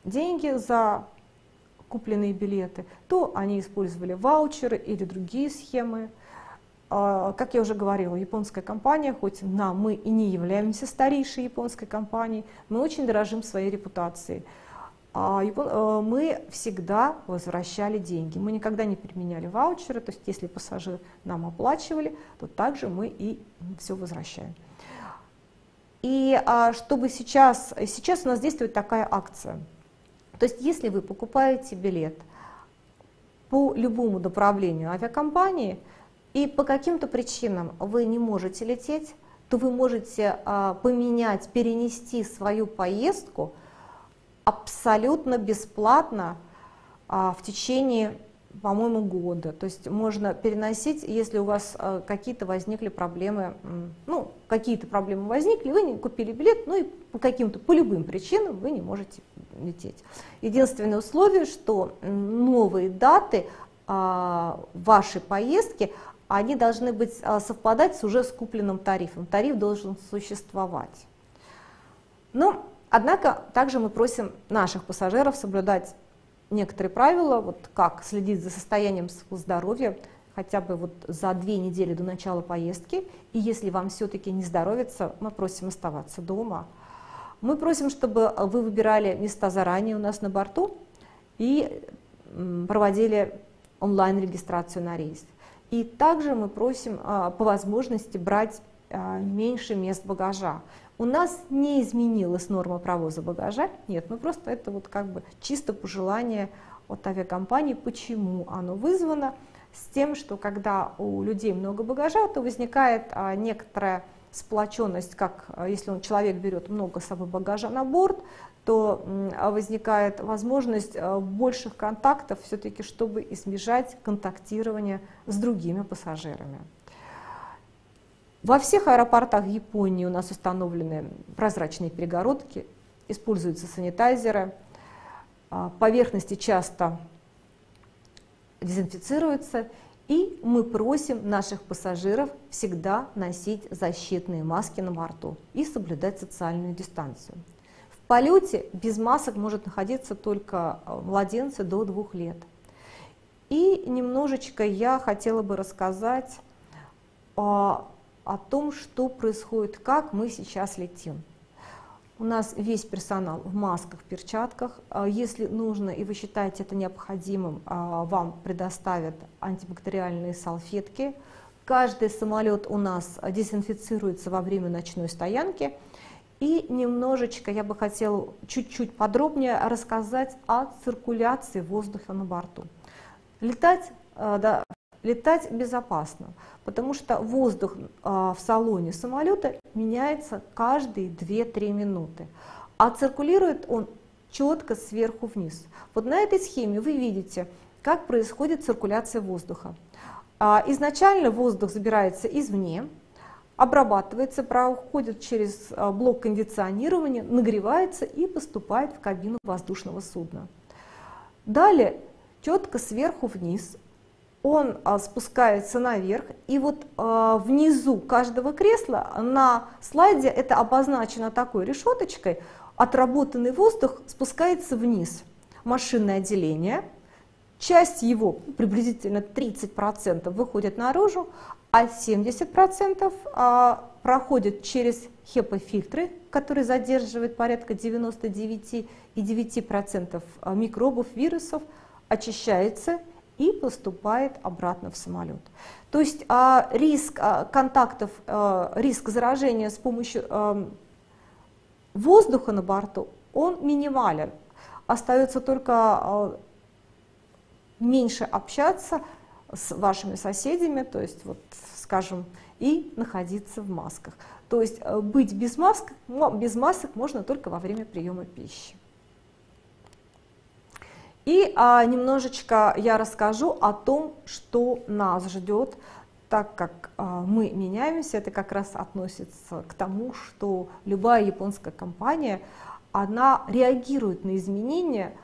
деньги за купленные билеты, то они использовали ваучеры или другие схемы. Э, как я уже говорила, японская компания, хоть на мы и не являемся старейшей японской компанией, мы очень дорожим своей репутацией. А, э, мы всегда возвращали деньги. Мы никогда не применяли ваучеры, то есть если пассажир нам оплачивали, то также мы и все возвращаем. И а, чтобы сейчас, сейчас у нас действует такая акция. То есть если вы покупаете билет по любому направлению авиакомпании, и по каким-то причинам вы не можете лететь, то вы можете а, поменять, перенести свою поездку – абсолютно бесплатно а, в течение, по-моему, года. То есть можно переносить, если у вас а, какие-то возникли проблемы, ну, какие-то проблемы возникли, вы не купили билет, ну и по каким-то, по любым причинам вы не можете лететь. Единственное условие, что новые даты а, вашей поездки, они должны быть совпадать с уже скупленным тарифом. Тариф должен существовать. Ну, Однако также мы просим наших пассажиров соблюдать некоторые правила, вот как следить за состоянием своего здоровья хотя бы вот за две недели до начала поездки. И если вам все-таки не здоровится, мы просим оставаться дома. Мы просим, чтобы вы выбирали места заранее у нас на борту и проводили онлайн-регистрацию на рейс. И также мы просим а, по возможности брать а, меньше мест багажа. У нас не изменилась норма провоза багажа, нет, мы просто это вот как бы чисто пожелание от авиакомпании. Почему оно вызвано? С тем, что когда у людей много багажа, то возникает а, некоторая сплоченность, как а, если он, человек берет много с собой багажа на борт, то а, возникает возможность а, больших контактов все-таки, чтобы избежать контактирования с другими пассажирами. Во всех аэропортах Японии у нас установлены прозрачные перегородки, используются санитайзеры, а, поверхности часто дезинфицируются, и мы просим наших пассажиров всегда носить защитные маски на борту и соблюдать социальную дистанцию. В полете без масок может находиться только а, младенцы до двух лет. И немножечко я хотела бы рассказать о о том, что происходит, как мы сейчас летим. У нас весь персонал в масках, перчатках. А если нужно и вы считаете это необходимым, а, вам предоставят антибактериальные салфетки. Каждый самолет у нас дезинфицируется во время ночной стоянки. И немножечко я бы хотела чуть-чуть подробнее рассказать о циркуляции воздуха на борту. Летать, а, да, летать безопасно потому что воздух а, в салоне самолета меняется каждые 2-3 минуты, а циркулирует он четко сверху вниз. Вот на этой схеме вы видите, как происходит циркуляция воздуха. А, изначально воздух забирается извне, обрабатывается, проходит через а, блок кондиционирования, нагревается и поступает в кабину воздушного судна. Далее четко сверху вниз он а, спускается наверх, и вот а, внизу каждого кресла на слайде это обозначено такой решеточкой, отработанный воздух спускается вниз. Машинное отделение, часть его, приблизительно 30%, выходит наружу, а 70% а, проходит через HEPA-фильтры, которые задерживают порядка 99,9% а, микробов, вирусов, очищается и поступает обратно в самолет. То есть а, риск а, контактов, а, риск заражения с помощью воздуха на борту, он минимален. Остается только меньше общаться с вашими соседями, то есть, вот, скажем, и находиться в масках. То есть а, быть без масок, без масок можно только во время приема пищи. И а, немножечко я расскажу о том, что нас ждет так как а, мы меняемся, это как раз относится к тому, что любая японская компания, она реагирует на изменения,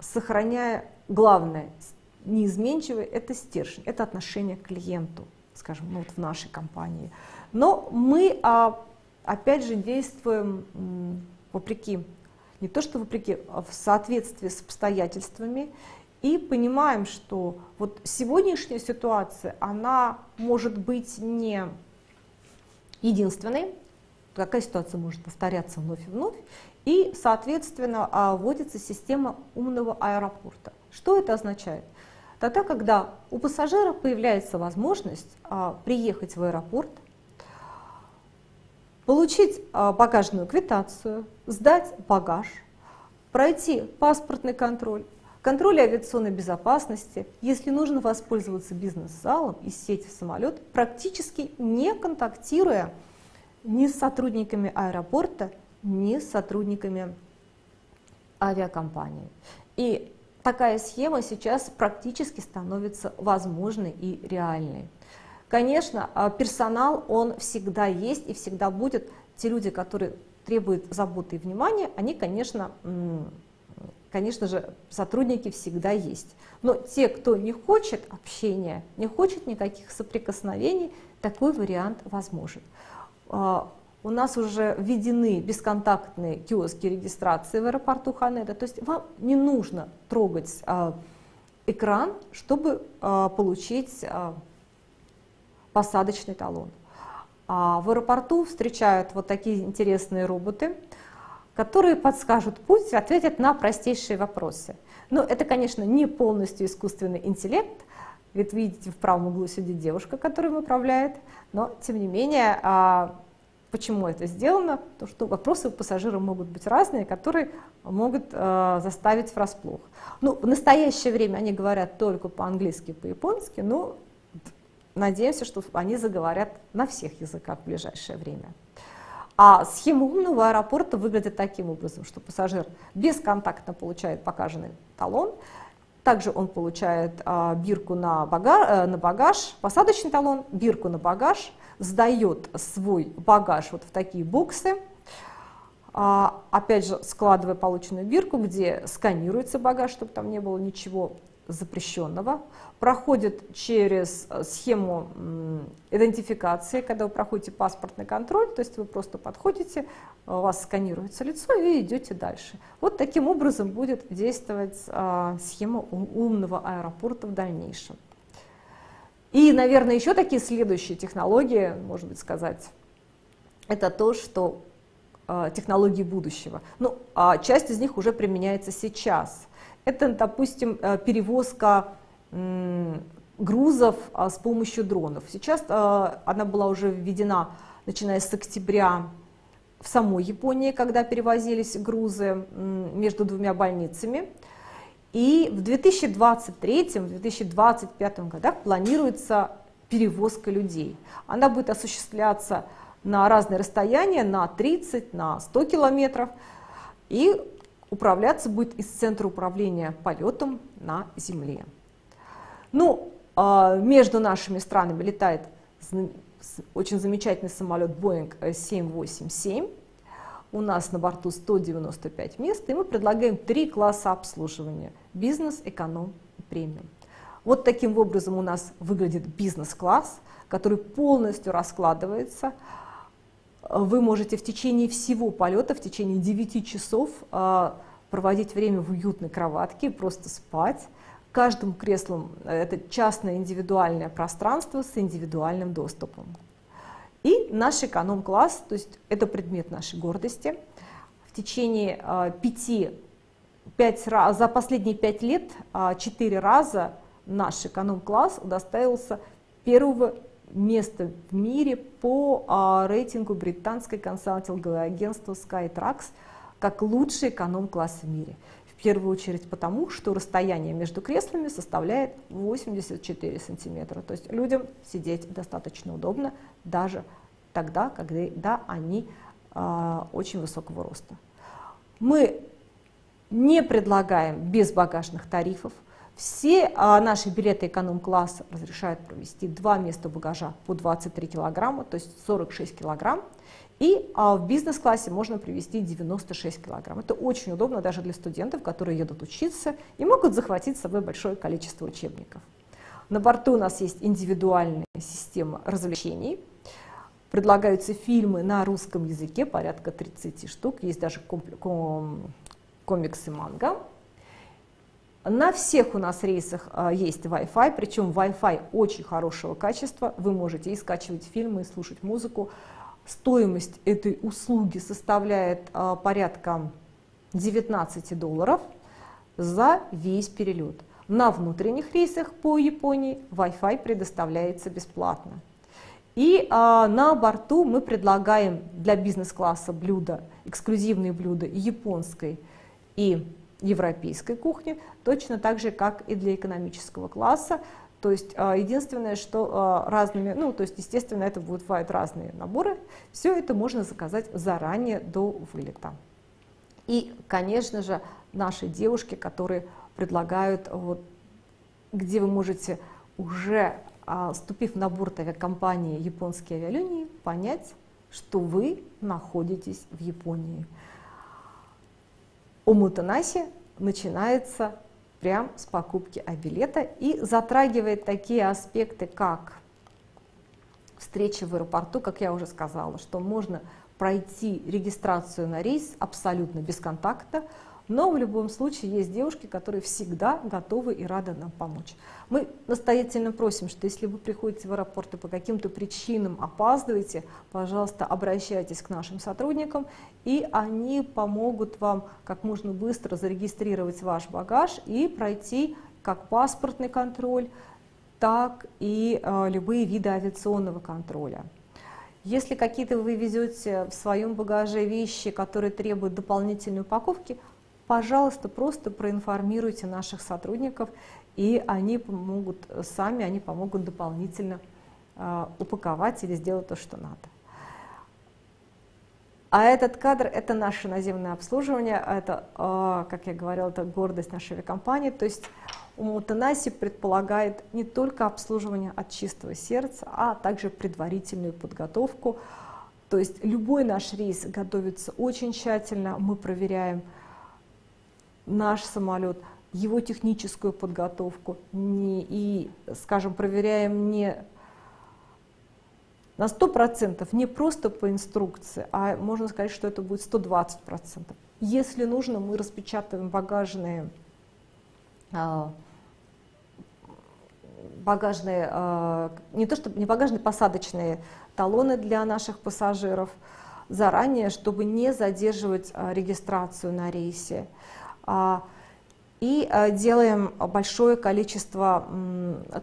сохраняя главное, неизменчивое, это стержень, это отношение к клиенту, скажем, ну вот в нашей компании. Но мы, а, опять же, действуем вопреки, не то что вопреки, а в соответствии с обстоятельствами и понимаем, что вот сегодняшняя ситуация, она может быть не единственной, какая ситуация может повторяться вновь и вновь, и, соответственно, а, вводится система умного аэропорта. Что это означает? Тогда, когда у пассажира появляется возможность а, приехать в аэропорт, получить а, багажную квитацию, сдать багаж, пройти паспортный контроль, контроль авиационной безопасности, если нужно воспользоваться бизнес-залом и сесть в самолет, практически не контактируя ни с сотрудниками аэропорта, ни с сотрудниками авиакомпании. И такая схема сейчас практически становится возможной и реальной. Конечно, а, персонал, он всегда есть и всегда будет. Те люди, которые требуют заботы и внимания, они, конечно, конечно же, сотрудники всегда есть. Но те, кто не хочет общения, не хочет никаких соприкосновений, такой вариант возможен. А, у нас уже введены бесконтактные киоски регистрации в аэропорту Ханеда, то есть вам не нужно трогать а, экран, чтобы а, получить посадочный талон. В аэропорту встречают вот такие интересные роботы, которые подскажут путь ответят на простейшие вопросы. Но это, конечно, не полностью искусственный интеллект, ведь видите, в правом углу сидит девушка, которая им управляет, но, тем не менее, а, почему это сделано? То, что вопросы у пассажира могут быть разные, которые могут а, заставить врасплох. Ну, в настоящее время они говорят только по-английски, по-японски, но надеемся, что они заговорят на всех языках в ближайшее время. А схема умного аэропорта выглядит таким образом, что пассажир бесконтактно получает покаженный талон, также он получает а, бирку на багаж, э, на багаж, посадочный талон, бирку на багаж, сдает свой багаж вот в такие боксы, а, опять же складывая полученную бирку, где сканируется багаж, чтобы там не было ничего запрещенного, проходит через э, схему идентификации, когда вы проходите паспортный контроль, то есть вы просто подходите, у вас сканируется лицо и идете дальше. Вот таким образом будет действовать а, схема умного аэропорта в дальнейшем. И, наверное, еще такие следующие технологии, может быть сказать, это то, что а, технологии будущего. Ну, а часть из них уже применяется сейчас – это, допустим, э, перевозка грузов а, с помощью дронов. Сейчас э, она была уже введена, начиная с октября, в самой Японии, когда перевозились грузы между двумя больницами. И в 2023-2025 годах планируется перевозка людей. Она будет осуществляться на разные расстояния, на 30, на 100 километров. И управляться будет из центра управления полетом на Земле. Ну, а, между нашими странами летает очень замечательный самолет Boeing 787. У нас на борту 195 мест, и мы предлагаем три класса обслуживания – бизнес, эконом и премиум. Вот таким образом у нас выглядит бизнес-класс, который полностью раскладывается. Вы можете в течение всего полета, в течение 9 часов а, проводить время в уютной кроватке, просто спать. Каждым креслом э, это частное индивидуальное пространство с индивидуальным доступом. И наш эконом-класс, то есть это предмет нашей гордости. В течение э, пяти, пять раз, за последние пять лет э, четыре раза наш эконом-класс удостоился первого места в мире по рейтингу британской консалтинговой агентства Skytrax – как лучший эконом-класс в мире. Первую очередь потому, что расстояние между креслами составляет 84 сантиметра. То есть людям сидеть достаточно удобно даже тогда, когда да, они э, очень высокого роста. Мы не предлагаем безбагажных тарифов, Все а, наши билеты эконом-класса разрешают провести два места багажа по 23 килограмма, то есть 46 килограмм. И а, в бизнес-классе можно привезти 96 килограмм. Это очень удобно даже для студентов, которые едут учиться и могут захватить с собой большое количество учебников. На борту у нас есть индивидуальная система развлечений. Предлагаются фильмы на русском языке, порядка 30 штук. Есть даже комиксы манга. На всех у нас рейсах а, есть Wi-Fi, причем Wi-Fi очень хорошего качества. Вы можете и скачивать фильмы, и слушать музыку. Стоимость этой услуги составляет а, порядка 19 долларов за весь перелет. На внутренних рейсах по Японии Wi-Fi предоставляется бесплатно. И а, на борту мы предлагаем для бизнес-класса блюда, эксклюзивные блюда японской и европейской кухни, точно так же, как и для экономического класса. То есть а, единственное, что а, разными, ну, то есть, естественно, это будут бывают разные наборы, все это можно заказать заранее до вылета. И, конечно же, наши девушки, которые предлагают, вот, где вы можете уже, а, ступив на борт авиакомпании японские авиалинии, понять, что вы находитесь в Японии. Омутанаси начинается прям с покупки авиалета и затрагивает такие аспекты, как встреча в аэропорту, как я уже сказала, что можно пройти регистрацию на рейс абсолютно без контакта, но в любом случае есть девушки, которые всегда готовы и рады нам помочь. Мы настоятельно просим, что если вы приходите в аэропорт и по каким-то причинам опаздываете, пожалуйста, обращайтесь к нашим сотрудникам, и они помогут вам как можно быстро зарегистрировать ваш багаж и пройти как паспортный контроль, так и э, любые виды авиационного контроля. Если какие-то вы везете в своем багаже вещи, которые требуют дополнительной упаковки, пожалуйста, просто проинформируйте наших сотрудников, и они помогут сами, они помогут дополнительно э, упаковать или сделать то, что надо. А этот кадр – это наше наземное обслуживание, это, э, как я говорила, это гордость нашей авиакомпании. То есть Умутанаси предполагает не только обслуживание от чистого сердца, а также предварительную подготовку. То есть любой наш рейс готовится очень тщательно, мы проверяем наш самолет, его техническую подготовку не, и, скажем, проверяем не на 100%, не просто по инструкции, а можно сказать, что это будет 120%. Если нужно, мы распечатываем багажные, а, багажные а, не то чтобы не багажные, посадочные талоны для наших пассажиров заранее, чтобы не задерживать а, регистрацию на рейсе. А, и а, делаем большое количество,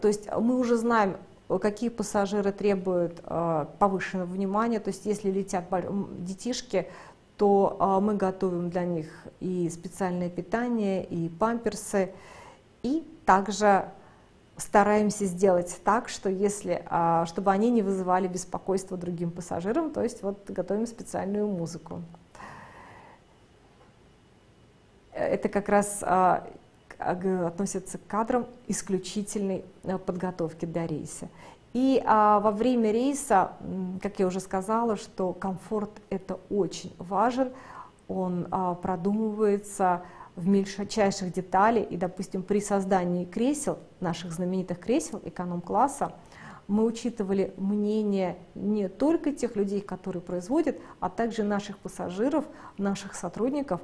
то есть мы уже знаем, какие пассажиры требуют а, повышенного внимания, то есть если летят детишки, то мы готовим для них и специальное питание, и памперсы, и также стараемся сделать так, что если, чтобы они не вызывали беспокойство другим пассажирам, то есть вот готовим специальную музыку это как раз а, относится к кадрам исключительной а, подготовки для рейса. И а, во время рейса, как я уже сказала, что комфорт это очень важен, он а, продумывается в мельчайших деталях, и, допустим, при создании кресел, наших знаменитых кресел эконом-класса, мы учитывали мнение не только тех людей, которые производят, а также наших пассажиров, наших сотрудников,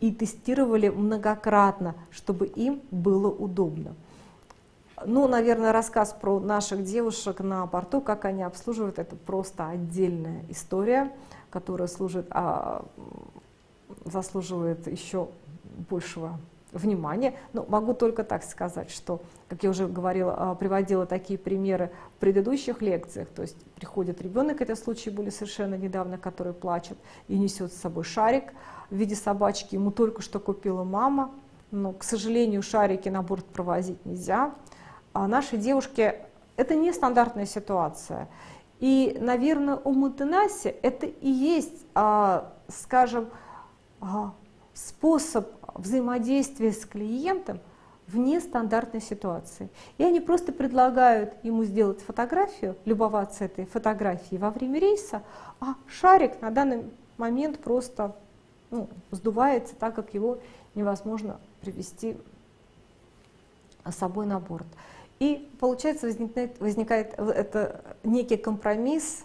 и тестировали многократно, чтобы им было удобно. Ну, наверное, рассказ про наших девушек на борту, как они обслуживают, это просто отдельная история, которая служит, а, заслуживает еще большего внимания. Но могу только так сказать, что, как я уже говорила, а, приводила такие примеры в предыдущих лекциях, то есть приходит ребенок, это случай были совершенно недавно, который плачет и несет с собой шарик, в виде собачки ему только что купила мама, но, к сожалению, шарики на борт провозить нельзя. А нашей девушке это не стандартная ситуация. И, наверное, у Мутенаси это и есть, а, скажем, а, способ взаимодействия с клиентом, вне стандартной ситуации. И они просто предлагают ему сделать фотографию, любоваться этой фотографией во время рейса, а шарик на данный момент просто ну, сдувается, так как его невозможно привести с собой на борт. И получается возникает, возникает это некий компромисс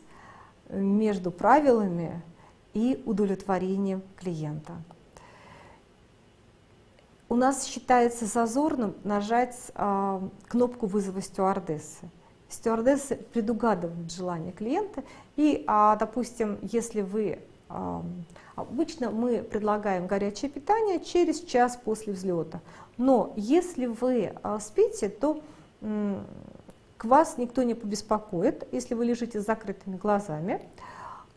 между правилами и удовлетворением клиента. У нас считается зазорным нажать э, кнопку вызова стюардессы. Стюардессы предугадывают желание клиента, и, а, допустим, если вы Обычно мы предлагаем горячее питание через час после взлета. Но если вы э, спите, то к вас никто не побеспокоит, если вы лежите с закрытыми глазами.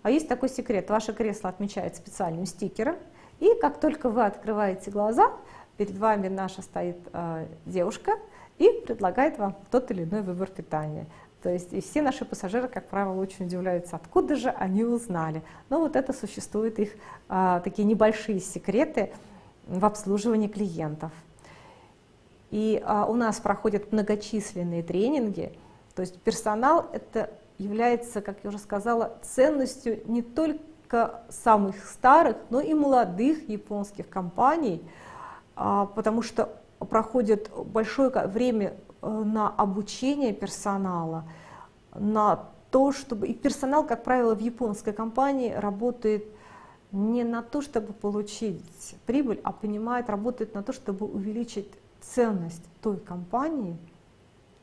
А есть такой секрет, ваше кресло отмечает специальным стикером, и как только вы открываете глаза, перед вами наша стоит э, девушка и предлагает вам тот или иной выбор питания. То есть и все наши пассажиры, как правило, очень удивляются, откуда же они узнали. Но вот это существуют их э, такие небольшие секреты в обслуживании клиентов. И а, у нас проходят многочисленные тренинги, то есть персонал это является, как я уже сказала, ценностью не только самых старых, но и молодых японских компаний, а, потому что проходит большое время на обучение персонала, на то, чтобы... И персонал, как правило, в японской компании работает не на то, чтобы получить прибыль, а понимает, работает на то, чтобы увеличить ценность той компании,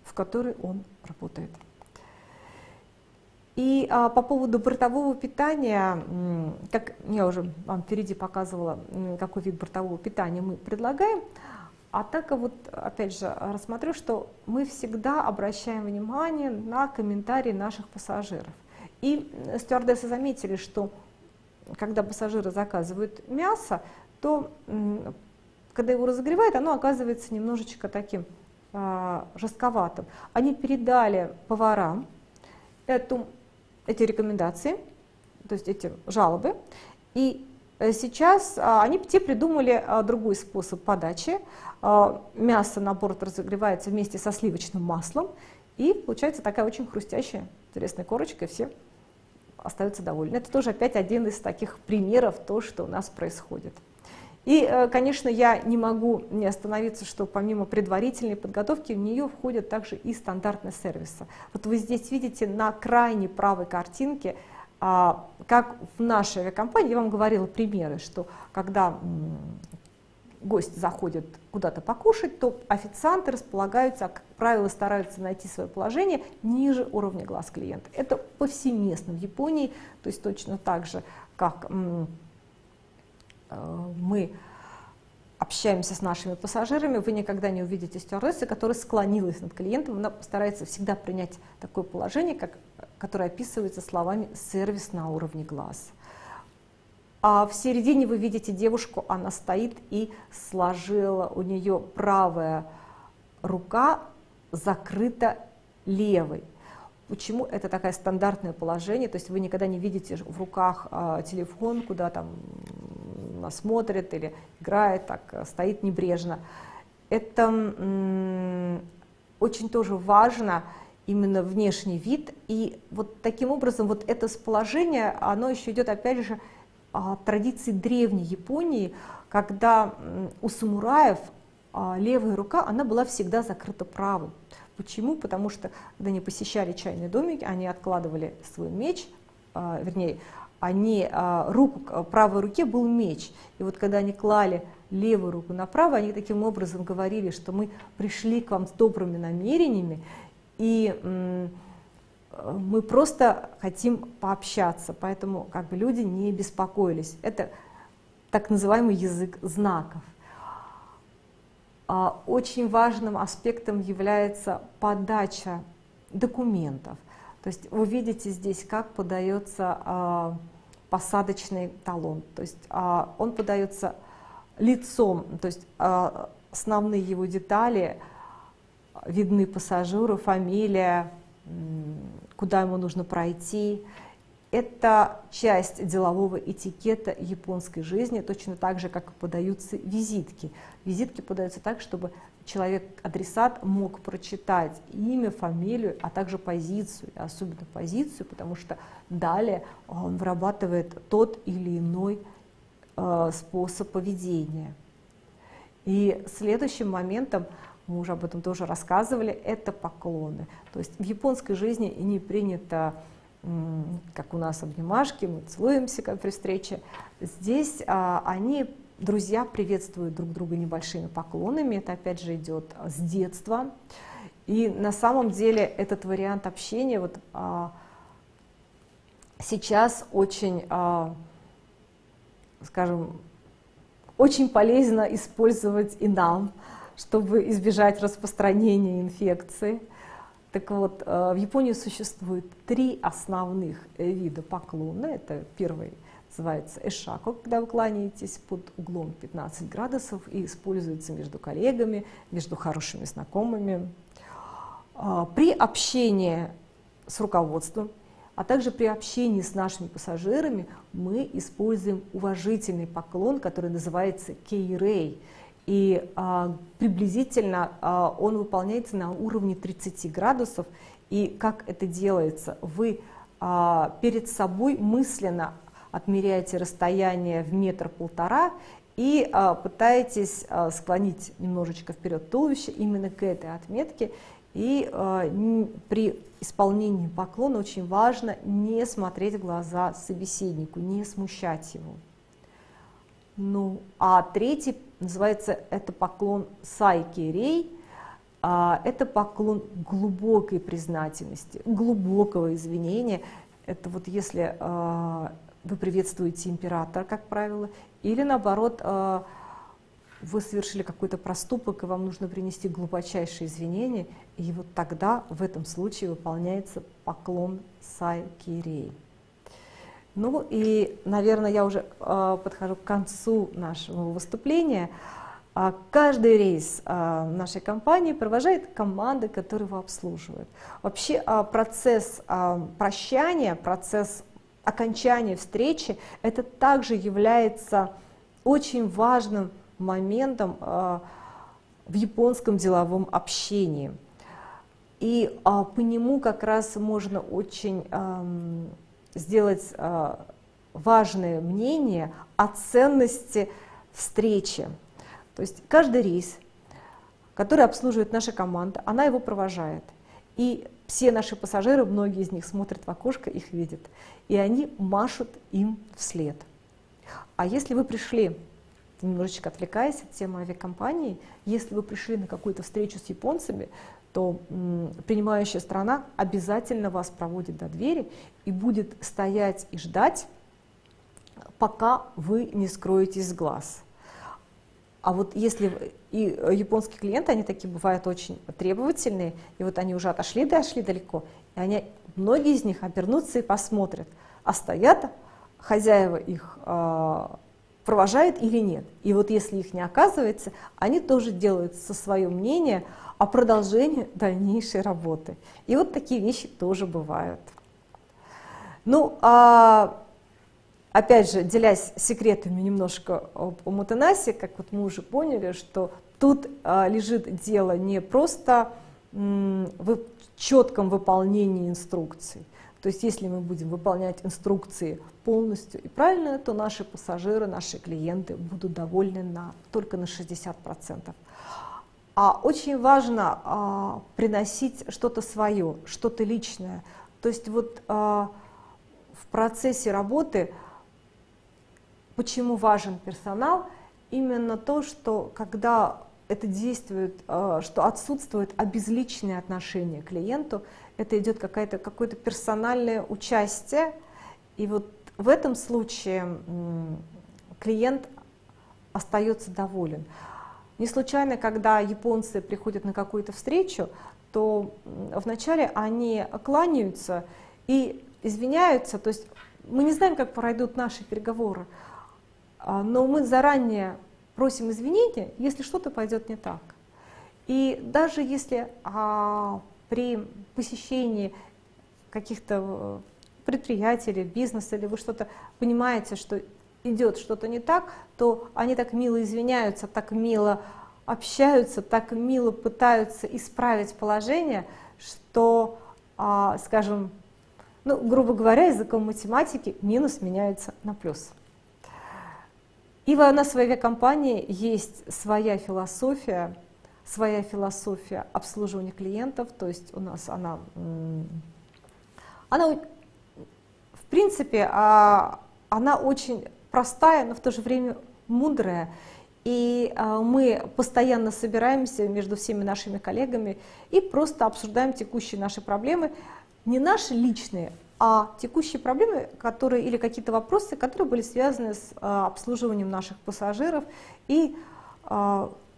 в которой он работает. И а, по поводу бортового питания, как я уже вам впереди показывала, какой вид бортового питания мы предлагаем, а так вот, опять же, рассмотрю, что мы всегда обращаем внимание на комментарии наших пассажиров. И стюардессы заметили, что когда пассажиры заказывают мясо, то когда его разогревают, оно оказывается немножечко таким а, жестковатым. Они передали поварам эту, эти рекомендации, то есть эти жалобы, и э, сейчас а, они те придумали а, другой способ подачи. А, мясо на борт разогревается вместе со сливочным маслом, и получается такая очень хрустящая, интересная корочка, и все остаются довольны. Это тоже опять один из таких примеров то, что у нас происходит. И, э, конечно, я не могу не остановиться, что помимо предварительной подготовки в нее входят также и стандартные сервисы. Вот вы здесь видите на крайней правой картинке, а, как в нашей авиакомпании, я вам говорила примеры, что когда гость заходит куда-то покушать, то официанты располагаются, как правило, стараются найти свое положение ниже уровня глаз клиента. Это повсеместно в Японии, то есть точно так же, как Э, мы общаемся с нашими пассажирами, вы никогда не увидите стюардессы, которая склонилась над клиентом, она постарается всегда принять такое положение, как, которое описывается словами «сервис на уровне глаз». А в середине вы видите девушку, она стоит и сложила, у нее правая рука закрыта левой. Почему это такое стандартное положение? То есть вы никогда не видите в руках э, телефон, куда там смотрит или играет, так э, стоит небрежно. Это очень тоже важно, именно внешний вид. И вот таким образом вот это положение, оно еще идет опять же традиции древней Японии, когда у самураев а, левая рука, она была всегда закрыта правой. Почему? Потому что, когда они посещали чайные домики, они откладывали свой меч, а, вернее, они, а, руку, правой руке был меч. И вот когда они клали левую руку на правую, они таким образом говорили, что мы пришли к вам с добрыми намерениями, и мы просто хотим пообщаться, поэтому как бы люди не беспокоились. Это так называемый язык знаков. А, очень важным аспектом является подача документов. То есть вы видите здесь, как подается а, посадочный талон. То есть а, он подается лицом, то есть основные его детали видны пассажиру, фамилия, куда ему нужно пройти. Это часть делового этикета японской жизни, точно так же, как и подаются визитки. Визитки подаются так, чтобы человек-адресат мог прочитать имя, фамилию, а также позицию, особенно позицию, потому что далее он вырабатывает тот или иной э, способ поведения. И следующим моментом, мы уже об этом тоже рассказывали, это поклоны. То есть в японской жизни не принято, как у нас обнимашки, мы целуемся как при встрече. Здесь а, они друзья приветствуют друг друга небольшими поклонами, это опять же идет с детства. И на самом деле этот вариант общения вот, а, сейчас очень, а, скажем, очень полезно использовать и нам, чтобы избежать распространения инфекции. Так вот, а, в Японии существует три основных вида поклона. Это первый – называется эшако, когда вы кланяетесь под углом 15 градусов и используется между коллегами, между хорошими знакомыми. А, при общении с руководством, а также при общении с нашими пассажирами мы используем уважительный поклон, который называется кейрей. И а, приблизительно а, он выполняется на уровне 30 градусов. И как это делается? Вы а, перед собой мысленно отмеряете расстояние в метр-полтора и а, пытаетесь а, склонить немножечко вперед туловище именно к этой отметке. И а, при исполнении поклона очень важно не смотреть в глаза собеседнику, не смущать его. Ну, а третий называется это поклон сайки-рей. А, это поклон глубокой признательности, глубокого извинения. Это вот если а, вы приветствуете императора, как правило, или наоборот, э, вы совершили какой-то проступок, и вам нужно принести глубочайшие извинения, и вот тогда в этом случае выполняется поклон Сай Кирей. Ну и, наверное, я уже э, подхожу к концу нашего выступления. А каждый рейс э, нашей компании провожает команда, которая его обслуживает. Вообще процесс прощания, процесс окончание встречи, это также является очень важным моментом э, в японском деловом общении. И а, по нему как раз можно очень эм, сделать э, важное мнение о ценности встречи. То есть каждый рейс, который обслуживает наша команда, она его провожает. И все наши пассажиры, многие из них смотрят в окошко, их видят, и они машут им вслед. А если вы пришли, немножечко отвлекаясь от темы авиакомпании, если вы пришли на какую-то встречу с японцами, то принимающая страна обязательно вас проводит до двери и будет стоять и ждать, пока вы не скроетесь с глаз. А вот если и э, японские клиенты, они такие бывают очень требовательные, и вот они уже отошли, дошли далеко, и они, многие из них обернутся и посмотрят, а стоят хозяева их э, провожают или нет. И вот если их не оказывается, они тоже делают со свое мнение о продолжении дальнейшей работы. И вот такие вещи тоже бывают. Ну, а опять же, делясь секретами немножко о Мутанасе, как вот мы уже поняли, что тут а, лежит дело не просто в четком выполнении инструкций. То есть если мы будем выполнять инструкции полностью и правильно, то наши пассажиры, наши клиенты будут довольны на, только на 60%. А очень важно а, приносить что-то свое, что-то личное. То есть вот а, в процессе работы Почему важен персонал? Именно то, что когда это действует, э, что отсутствует обезличенное отношение к клиенту, это идет какое-то какое персональное участие, и вот в этом случае клиент остается доволен. Не случайно, когда японцы приходят на какую-то встречу, то вначале они кланяются и извиняются, то есть мы не знаем, как пройдут наши переговоры, а, но мы заранее просим извинения, если что-то пойдет не так. И даже если а, при посещении каких-то э, предприятий или бизнеса, или вы что-то понимаете, что идет что-то не так, то они так мило извиняются, так мило общаются, так мило пытаются исправить положение, что, а, скажем, ну, грубо говоря, языком математики минус меняется на плюс. И в нас в авиакомпании есть своя философия, своя философия обслуживания клиентов, то есть у нас она, она в принципе, а, она очень простая, но в то же время мудрая. И а, мы постоянно собираемся между всеми нашими коллегами и просто обсуждаем текущие наши проблемы, не наши личные, а текущие проблемы, которые или какие-то вопросы, которые были связаны с а, обслуживанием наших пассажиров и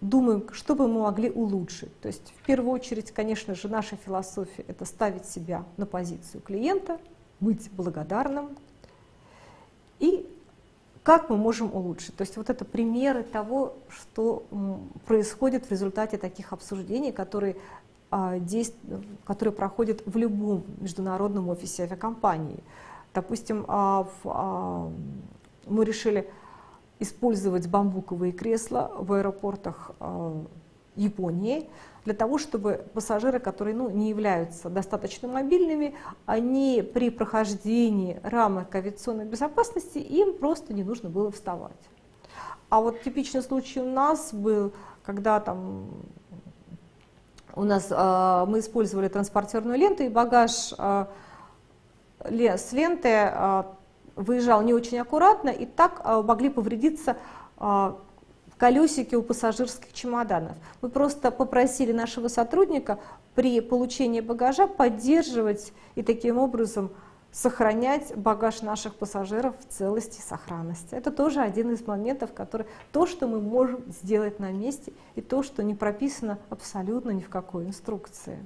думаем, что бы мы могли улучшить. То есть в первую очередь, конечно же, наша философия это ставить себя на позицию клиента, быть благодарным и как мы можем улучшить? То есть вот это примеры того, что происходит в результате таких обсуждений, которые, а, которые проходят в любом международном офисе авиакомпании. Допустим, а, а, мы решили использовать бамбуковые кресла в аэропортах Японии для того, чтобы пассажиры, которые ну, не являются достаточно мобильными, они при прохождении рамок авиационной безопасности, им просто не нужно было вставать. А вот типичный случай у нас был, когда там у нас э, мы использовали транспортерную ленту, и багаж э, с ленты э, выезжал не очень аккуратно, и так э, могли повредиться э, колесики у пассажирских чемоданов. Мы просто попросили нашего сотрудника при получении багажа поддерживать и таким образом сохранять багаж наших пассажиров в целости и сохранности. Это тоже один из моментов, который то, что мы можем сделать на месте, и то, что не прописано абсолютно ни в какой инструкции.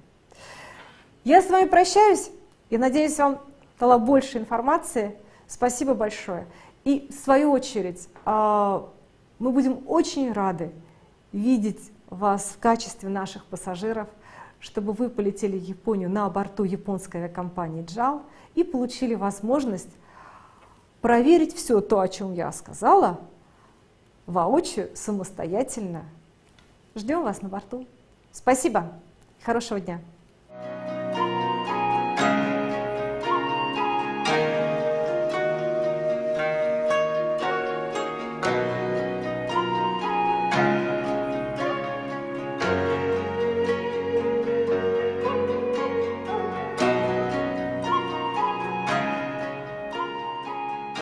Я с вами прощаюсь. Я надеюсь, вам дала больше информации. Спасибо большое. И в свою очередь, а, мы будем очень рады видеть вас в качестве наших пассажиров, чтобы вы полетели в Японию на борту японской авиакомпании JAL и получили возможность проверить все то, о чем я сказала, воочию, самостоятельно. Ждем вас на борту. Спасибо. Хорошего дня.